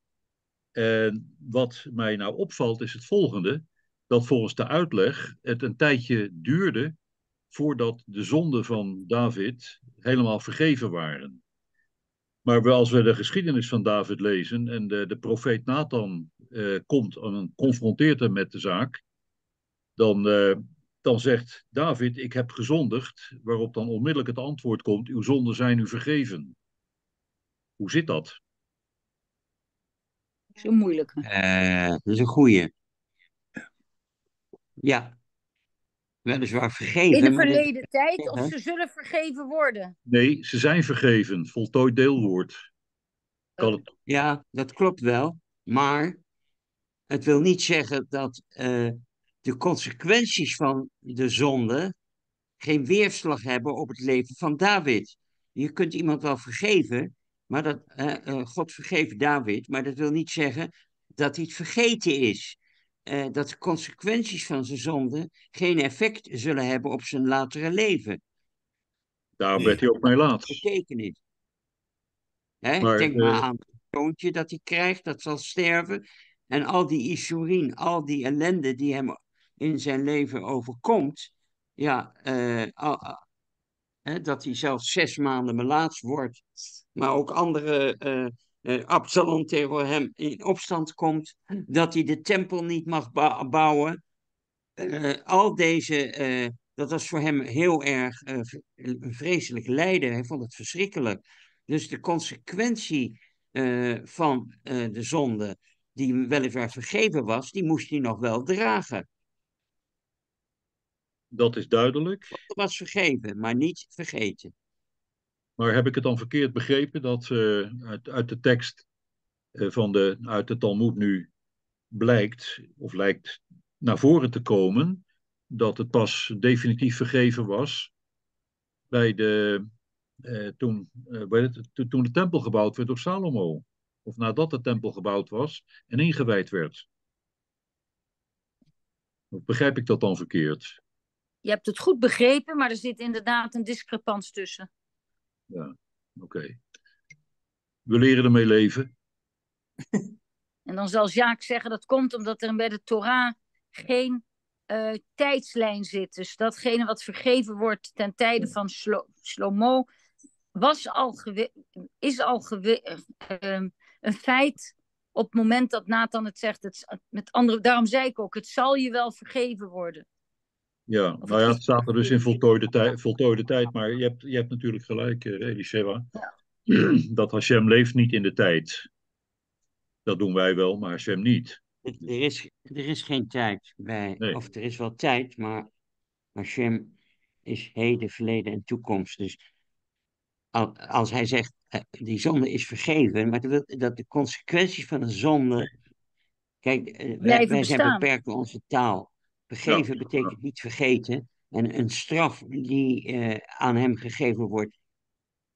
en wat mij nou opvalt is het volgende: dat volgens de uitleg het een tijdje duurde voordat de zonden van David helemaal vergeven waren. Maar als we de geschiedenis van David lezen en de, de profeet Nathan eh, komt en confronteert hem met de zaak, dan, eh, dan zegt David: Ik heb gezondigd, waarop dan onmiddellijk het antwoord komt: Uw zonden zijn u vergeven. Hoe zit dat? Zo moeilijk. Uh, dat is een goeie. Ja. Weliswaar vergeven. In de verleden tijd of ze zullen vergeven worden? Nee, ze zijn vergeven. Voltooid deelwoord. Kan het... Ja, dat klopt wel. Maar het wil niet zeggen dat uh, de consequenties van de zonde geen weerslag hebben op het leven van David. Je kunt iemand wel vergeven, maar dat, uh, God vergeeft David, maar dat wil niet zeggen dat hij het vergeten is. Uh, dat de consequenties van zijn zonde geen effect zullen hebben op zijn latere leven. Daarom werd hij ook mee laat. Betekenis. Hè? Maar, Denk maar aan het zoontje dat hij krijgt, dat zal sterven. En al die Isurin, al die ellende die hem in zijn leven overkomt. Ja, al, dat hij zelfs zes maanden melaats wordt. Maar ook andere uh, Absalom tegen hem in opstand komt. Dat hij de tempel niet mag bouwen. Uh, al deze, dat was voor hem heel erg een vreselijk lijden. Hij vond het verschrikkelijk. Dus de consequentie van de zonde, die weliswaar vergeven was, die moest hij nog wel dragen. Dat is duidelijk. Het was vergeven, maar niet vergeten. Maar heb ik het dan verkeerd begrepen dat uh, uit, uit, de tekst uh, van de, uit de Talmud nu blijkt, of lijkt naar voren te komen, dat het pas definitief vergeven was bij de, uh, toen, bij het, toen de tempel gebouwd werd door Salomo. Of nadat de tempel gebouwd was en ingewijd werd. Of begrijp ik dat dan verkeerd? Je hebt het goed begrepen, maar er zit inderdaad een discrepantie tussen. Ja, oké. We leren ermee leven. en dan zal Jacques zeggen dat komt omdat er bij de Torah geen uh, tijdslijn zit. Dus datgene wat vergeven wordt ten tijde van Shlo Shlomo was al is al uh, een feit op het moment dat Nathan het zegt. Het, met andere, daarom zei ik ook, het zal je wel vergeven worden. Ja, nou ja, het staat er dus in voltooide, tijd, voltooide tijd. Maar je hebt, je hebt natuurlijk gelijk, uh, Eliseva. Ja. Dat Hashem leeft niet in de tijd. Dat doen wij wel, maar Hashem niet. Er is, er is geen tijd bij. Of er is wel tijd, maar Hashem is heden, verleden en toekomst. Dus als hij zegt, eh, die zonde is vergeven, maar dat, dat de consequenties van een zonde. Kijk, eh, wij, wij zijn beperkt door onze taal. Vergeven betekent niet vergeten. En een straf die uh, aan hem gegeven wordt,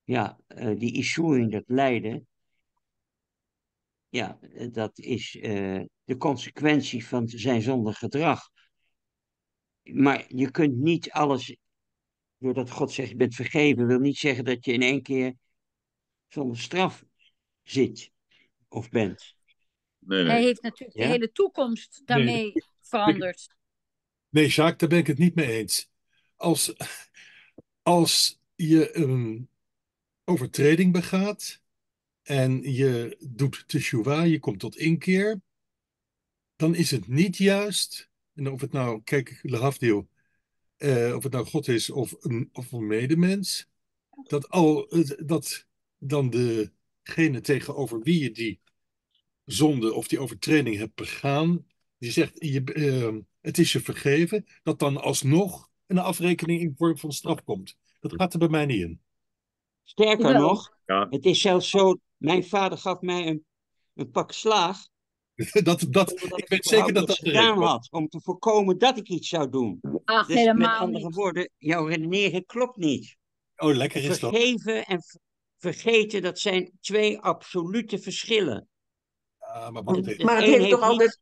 ja, uh, die issuing, dat lijden, ja, dat is uh, de consequentie van zijn zondig gedrag. Maar je kunt niet alles, doordat God zegt je bent vergeven, wil niet zeggen dat je in één keer zonder straf zit of bent. Nee, nee. Hij heeft natuurlijk de hele toekomst daarmee veranderd. Nee, Jacques, daar ben ik het niet mee eens. Als, als je een overtreding begaat en je doet teshuva, je komt tot inkeer, dan is het niet juist, en of het nou, kijk, Lehavdeel, uh, of het nou God is of een, of een medemens, dat, al, dat dan degene tegenover wie je die zonde of die overtreding hebt begaan, die zegt, je, uh, het is je vergeven, dat dan alsnog een afrekening in vorm van straf komt. Dat gaat er bij mij niet in. Sterker nog, ja. het is zelfs zo, mijn vader gaf mij een, een pak slaag. dat, dat, ik weet zeker dat dat gedaan had, om te voorkomen dat ik iets zou doen. Ach, dus helemaal met andere niet. woorden, jouw redenering klopt niet. Oh, lekker is dat. Vergeven en vergeten, dat zijn twee absolute verschillen. Ja, maar, maar het heeft toch altijd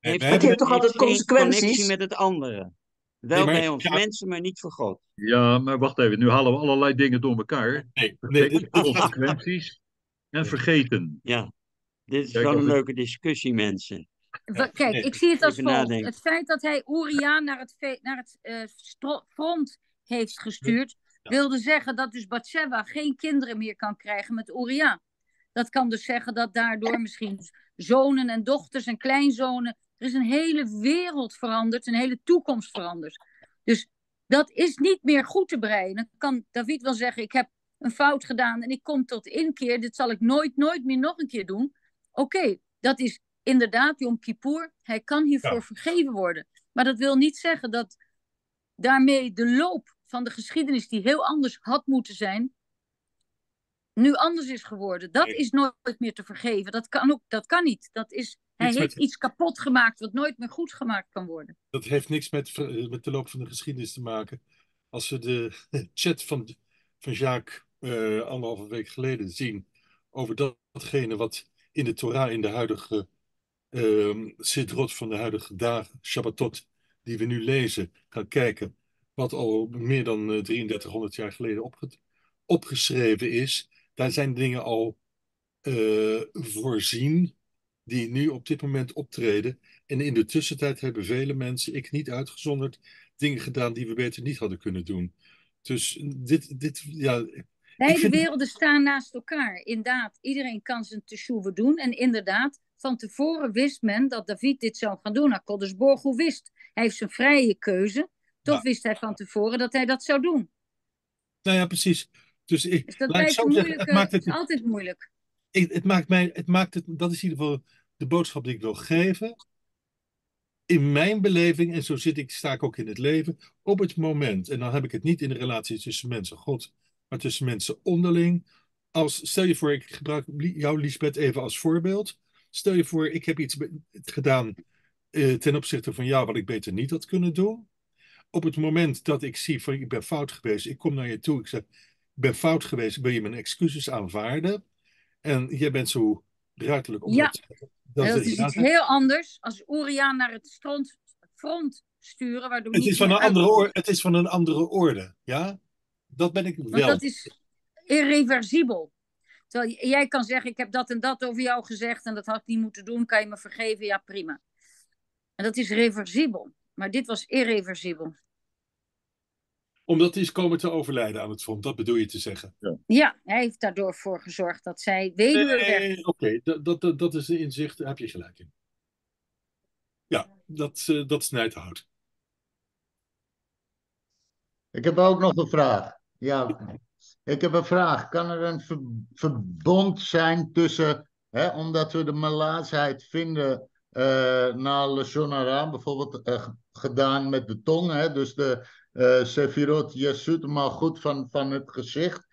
heeft, het heeft toch altijd consequenties? met het andere. Wel bij ons mensen, maar niet voor God. Ja, maar wacht even. Nu halen we allerlei dingen door elkaar. Nee, nee. Consequenties en vergeten. Ja, dit is wel een leuke discussie, mensen. Kijk, ik zie het als volgt. Het feit dat hij Uria naar het, naar het uh, front heeft gestuurd, wilde zeggen dat dus Bathsheba geen kinderen meer kan krijgen met Uria. Dat kan dus zeggen dat daardoor misschien zonen en dochters en kleinzonen er is een hele wereld veranderd, een hele toekomst veranderd. Dus dat is niet meer goed te breien. Dan kan David wel zeggen, ik heb een fout gedaan en ik kom tot inkeer. Dit zal ik nooit, nooit meer nog een keer doen. Oké, dat is inderdaad Yom Kippur. Hij kan hiervoor vergeven worden. Maar dat wil niet zeggen dat daarmee de loop van de geschiedenis, die heel anders had moeten zijn, nu anders is geworden. Dat is nooit meer te vergeven. Dat kan, ook, dat kan niet. Dat is hij heeft iets kapot gemaakt wat nooit meer goed gemaakt kan worden. Dat heeft niks met, eh, met de loop van de geschiedenis te maken. Als we de chat van, van Jacques uh, anderhalve week geleden zien over datgene wat in de Torah in de huidige uh, Sidrot van de huidige dagen, Shabbatot, die we nu lezen, gaan kijken, wat al meer dan 3300 jaar geleden opge opgeschreven is, daar zijn dingen al uh, voorzien die nu op dit moment optreden. En in de tussentijd hebben vele mensen, ik niet uitgezonderd, dingen gedaan die we beter niet hadden kunnen doen. Dus dit, dit ja. Beide vind... werelden staan naast elkaar. Inderdaad, iedereen kan zijn teshuva doen. En inderdaad, van tevoren wist men dat David dit zou gaan doen. Dus Borgo wist. Hij heeft zijn vrije keuze. Toch wist hij van tevoren dat hij dat zou doen. Nou ja, precies. Dus, ik, dus dat lijkt moeilijk. Het maakt het, altijd moeilijk. Ik, het maakt mij, het maakt het, dat is in ieder geval de boodschap die ik wil geven. In mijn beleving, en zo zit ik, sta ik ook in het leven, op het moment, en dan heb ik het niet in de relatie tussen mensen God, maar tussen mensen onderling. Als, stel je voor, ik gebruik jou, Lisbeth, even als voorbeeld. Stel je voor, ik heb iets gedaan eh, ten opzichte van jou wat ik beter niet had kunnen doen. Op het moment dat ik zie van ik ben fout geweest, ik kom naar je toe, ik zeg, ik ben fout geweest, wil je mijn excuses aanvaarden? En jij bent zo ruiterlijk om ja. Dat, is iets heel anders als Uriaan naar het strand, front sturen. Waardoor het, is van een andere orde, het is van een andere orde, ja? Dat ben ik wel. Want dat is irreversibel. Terwijl jij kan zeggen, ik heb dat en dat over jou gezegd en dat had ik niet moeten doen, kan je me vergeven? Ja, prima. En dat is reversibel. Maar dit was irreversibel. Omdat hij is komen te overlijden aan het front, dat bedoel je te zeggen? Ja, ja hij heeft daardoor voor gezorgd dat zij weduwe nee, werd. Oké, dat, dat, dat is een inzicht, daar heb je gelijk in. Ja, dat, uh, dat snijdt hout. Ik heb ook nog een vraag. Ja, ik heb een vraag. Kan er een verbond zijn tussen, hè, omdat we de melaatsheid vinden uh, naar Lashon bijvoorbeeld uh, gedaan met de tong, hè, dus de uh, Sefirot Yesut, maar goed van, van het gezicht,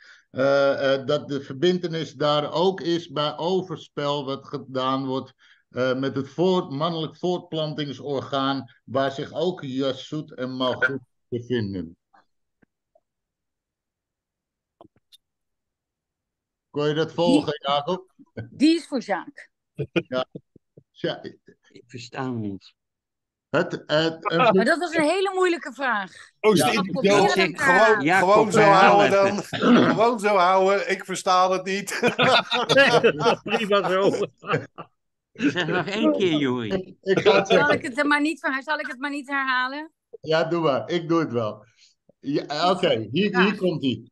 dat de verbindenis daar ook is bij overspel wat gedaan wordt met het voort, mannelijk voortplantingsorgaan, waar zich ook Yesut en Malchut bevinden. Kon je dat volgen, Jacob? Die is voor Jaak. Ja. ja. Ik versta hem niet. Het, het, Maar dat was een hele moeilijke vraag. Oh, ja. gewoon, ja, gewoon zo houden dan. gewoon zo houden. Ik versta het niet. Prima zo. Zeg nog één keer, Jori. Zal ik het maar niet, zal ik het maar niet herhalen? Ja, doe maar. Ik doe het wel. Ja, Oké, hier, hier komt hij.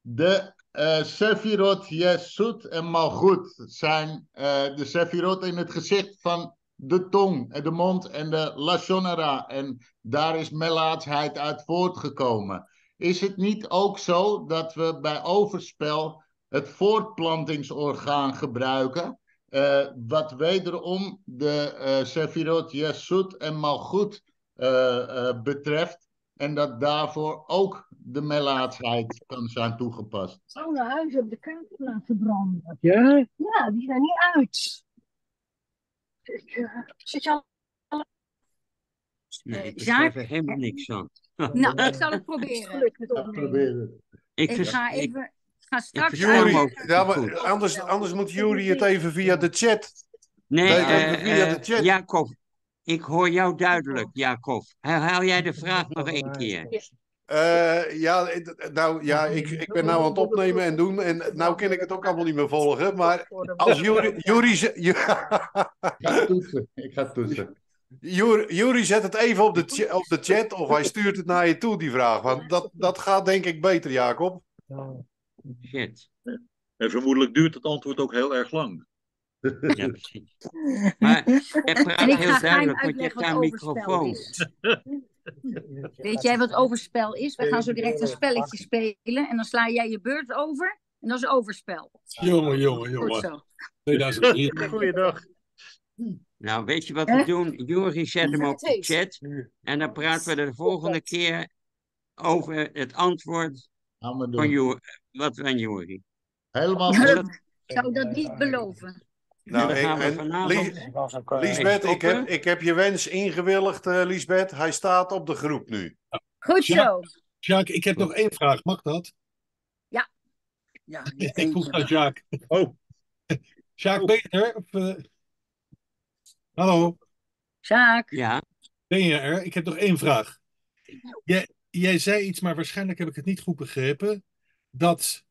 De uh, Sefirot, Jesut en Malchut zijn uh, de Sefirot in het gezicht van de tong, en de mond en de Lashonara. En daar is melaatsheid uit voortgekomen. Is het niet ook zo dat we bij overspel het voortplantingsorgaan gebruiken? Uh, wat wederom de uh, Sefirot, Jesut en Malchut betreft. En dat daarvoor ook de melaatsheid kan zijn toegepast. Oude huizen op de kaart laten branden. Ja? Ja, die zijn niet uit. Ik, uh, zit je al... Nee, ik begrijp er helemaal niks aan. Nou, ik zal het proberen. Ja, proberen. Ik, ik ga even... Ga straks Jury, ja, maar anders, anders moet Jury het even via de chat. Nee, uh, via de chat. Jacob, ik hoor jou duidelijk, Jacob. Herhaal jij de vraag nog een keer? Uh, ja, nou ja, ik, ik ben nou aan het opnemen en doen. En nou kan ik het ook allemaal niet meer volgen. Maar als Jury. Jury ik ga toetsen. Ik ga toetsen. Jury, zet het even op de, op de chat of hij stuurt het naar je toe, die vraag. Want dat, dat gaat denk ik beter, Jacob. Shit. En vermoedelijk duurt het antwoord ook heel erg lang. Ja, precies. Maar je praat heel duidelijk, want je hebt daar een microfoon. Weet jij wat overspel is? We gaan zo direct een spelletje spelen en dan sla jij je beurt over en dat is overspel. Jongen, jongen, jongen. 2004. Goeiedag. Nou, weet je wat we doen? Jori zet hem op de chat en dan praten we de volgende keer over het antwoord van Jori. Wat van Jori. Helemaal goed. Ik zou dat niet beloven. Nou, ik, en, Liesbeth, ik heb, ik heb je wens ingewilligd, uh, Liesbeth. Hij staat op de groep nu. Goed zo. Jacques, ik heb nog één vraag. Mag dat? Ja. ja ik vroeg naar Jacques. Oh. Jacques, ben je er? Of, uh... Hallo? Jacques. Ja? Ben je er? Ik heb nog één vraag. Jij, jij zei iets, maar waarschijnlijk heb ik het niet goed begrepen. Dat...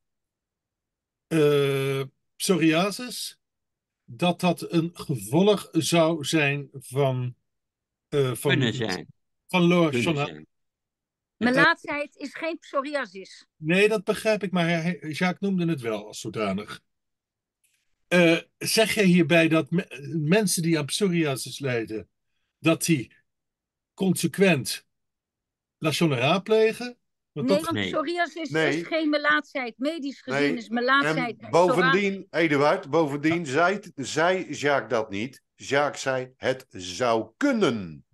Uh, psoriasis, dat dat een gevolg zou zijn van... Uh, van Kunnen zijn. Van Loa Melaatsheid is geen psoriasis. Nee, dat begrijp ik, maar Jacques noemde het wel als zodanig. Uh, zeg je hierbij dat me mensen die aan psoriasis lijden, dat die consequent Lachonnera plegen? Want nee, want psoriasis nee. is geen melaatsheid. Medisch gezien is melaatsheid... En bovendien, Eduard, bovendien zei, zei Jacques dat niet. Jacques zei, het zou kunnen.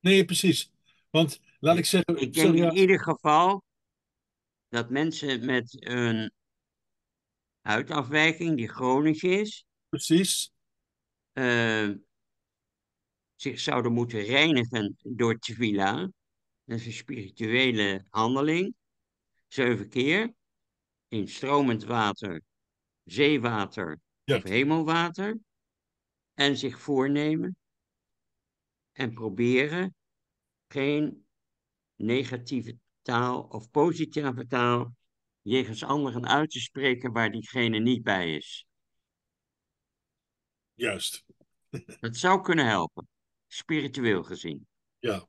Nee, precies. Want, laat ik zeggen... Ik denk in ieder geval dat mensen met een huidafwijking die chronisch is... Precies. Uh, zich zouden moeten reinigen door tefillah. Dat is een spirituele handeling. Zeven keer. In stromend water, zeewater of hemelwater. En zich voornemen. En proberen geen negatieve taal of positieve taal jegens anderen uit te spreken waar diegene niet bij is. Juist. Dat zou kunnen helpen, spiritueel gezien. Ja.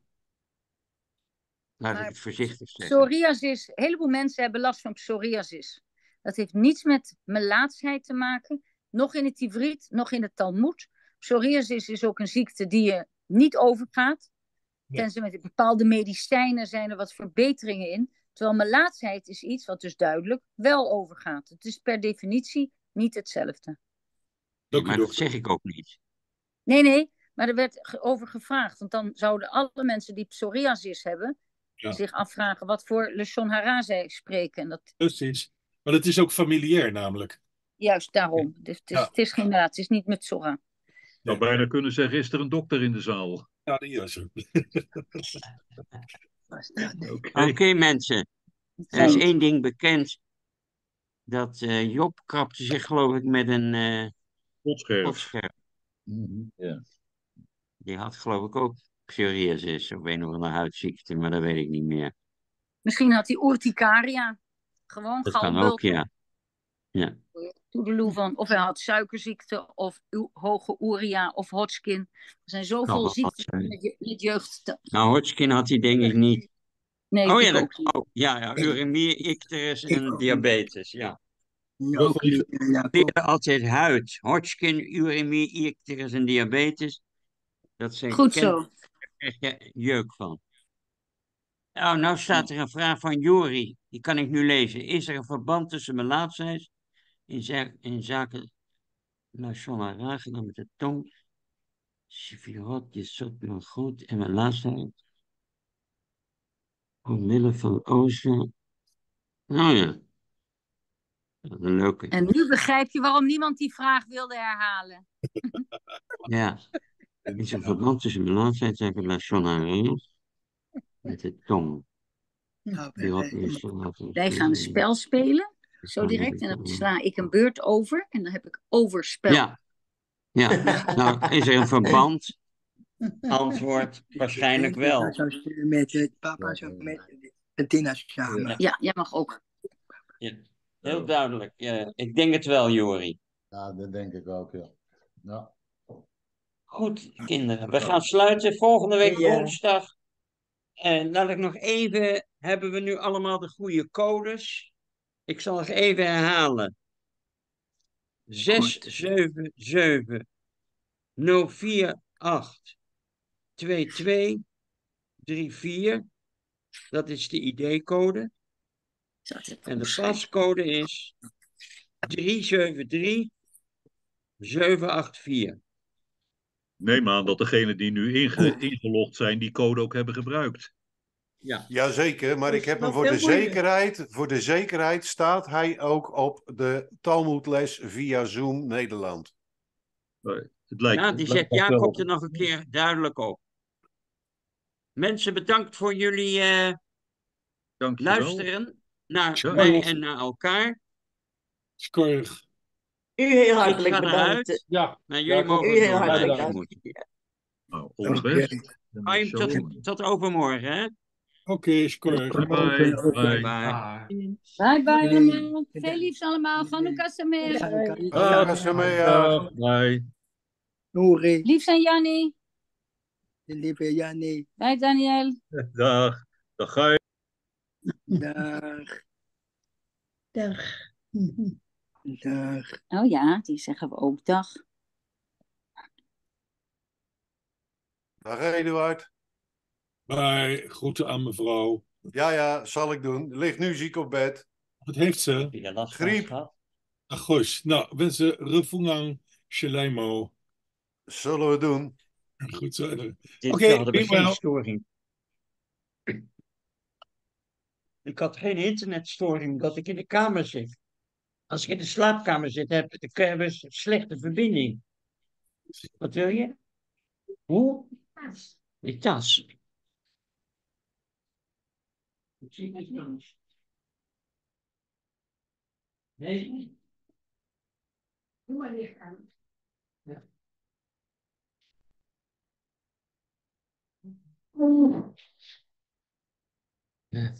Laat ik het voorzichtig zeggen. Psoriasis, een heleboel mensen hebben last van psoriasis. Dat heeft niets met melaatsheid te maken, nog in het Ivriet, nog in het Talmud. Psoriasis is ook een ziekte die je niet overgaat. Tenzij met bepaalde medicijnen zijn er wat verbeteringen in. Terwijl melaatsheid is iets wat dus duidelijk wel overgaat. Het is per definitie niet hetzelfde. maar dat zeg ik ook niet. Nee, nee, maar er werd over gevraagd. Want dan zouden alle mensen die psoriasis hebben zich afvragen wat voor Lechon Hara zij spreken. Dat... Precies. Maar het is ook familiair namelijk. Juist daarom. Dus het, is, het is geen raad, het is niet met. Ik zou bijna kunnen zeggen, is er een dokter in de zaal? Ja, die is er. Oké mensen, er is één ding bekend. Dat uh, Job krapte zich geloof ik met een uh. Mm. Die had geloof ik ook psoriasis of een of andere huidziekte, maar dat weet ik niet meer. Misschien had hij urticaria. Gewoon Dat kan ook, ja. ja. Toedeloe van, of hij had suikerziekte, of hoge uria, of Hodgkin. Er zijn zoveel oh, ziektes met, met jeugd. Nou, Hodgkin had hij denk ik niet. Nee, oh ja, dat, oh, ja, ja, uremie, icterus en diabetes, ja. Ja, altijd huid. Hodgkin, uremie, icterus en diabetes. Dat zijn Goed zo krijg je jeuk van. Nou, nou staat er een vraag van Jori, die kan ik nu lezen. Is er een verband tussen melaatsheid in, zaken, in zaken Lashon met de tong, Sifirot, Jesot, mijn goed en melaatsheid? Omwille van oosten. Nou ja, een leuke. En nu begrijp je waarom niemand die vraag wilde herhalen. ja. Er is een verband tussen melaatsheid en Lachon met de tong. Nou, wij gaan een spel spelen, zo direct. En dan sla ik een beurt over en dan heb ik overspel. Ja, ja. nou is er een verband? Antwoord, waarschijnlijk wel. Met papa zo met Tina samen. Ja, jij mag ook. Ja, heel duidelijk. Ja, ik denk het wel, Jori. Ja, dat denk ik ook, ja. ja. Goed, kinderen. We gaan sluiten volgende week woensdag. En laat ik nog even, hebben we nu allemaal de goede codes? Ik zal nog even herhalen. 677 048 2234. Dat is de ID-code. En de pascode is 373 784 neem aan dat degenen die nu inge ingelogd zijn, die code ook hebben gebruikt. Ja. Jazeker, maar ik heb hem voor de, zekerheid, voor de zekerheid staat hij ook op de Talmudles via Zoom Nederland. Het lijkt, ja, die zet Jacob er nog een keer duidelijk op. Mensen, bedankt voor jullie uh, luisteren naar mij en naar elkaar. Skorg. U heel hartelijk bedankt. Ja. Nou, jullie mogen U heel hartelijk bedankt. Nou, tot, tot overmorgen, hè? Oké, score. Bye. Bye. Bye. Bye bye allemaal. Veel liefs allemaal. Chanukah Sameer. Dag, Samea. Bye. Nuri, Liefs aan Jannie. lieve Jannie. Bye Daniel. Dag. Dag Guy. Dag. Dag. Dag. Oh ja, die zeggen we ook dag. Dag Eduard. Bye. Groeten aan mevrouw. Ja, ja, zal ik doen. Ligt nu ziek op bed. Wat heeft ze? Last Griep. Ach, gosh. Nou, wensen Refungang Shalemo. Zullen we doen. Goed zo. Oké, be geen storing. Ik had geen internetstoring omdat ik in de kamer zit. Als ik in de slaapkamer zit, heb ik een slechte verbinding. Wat wil je? Hoe? Die tas. Ik zie het dan. Nee? Doe maar weer aan. Ja. Ja.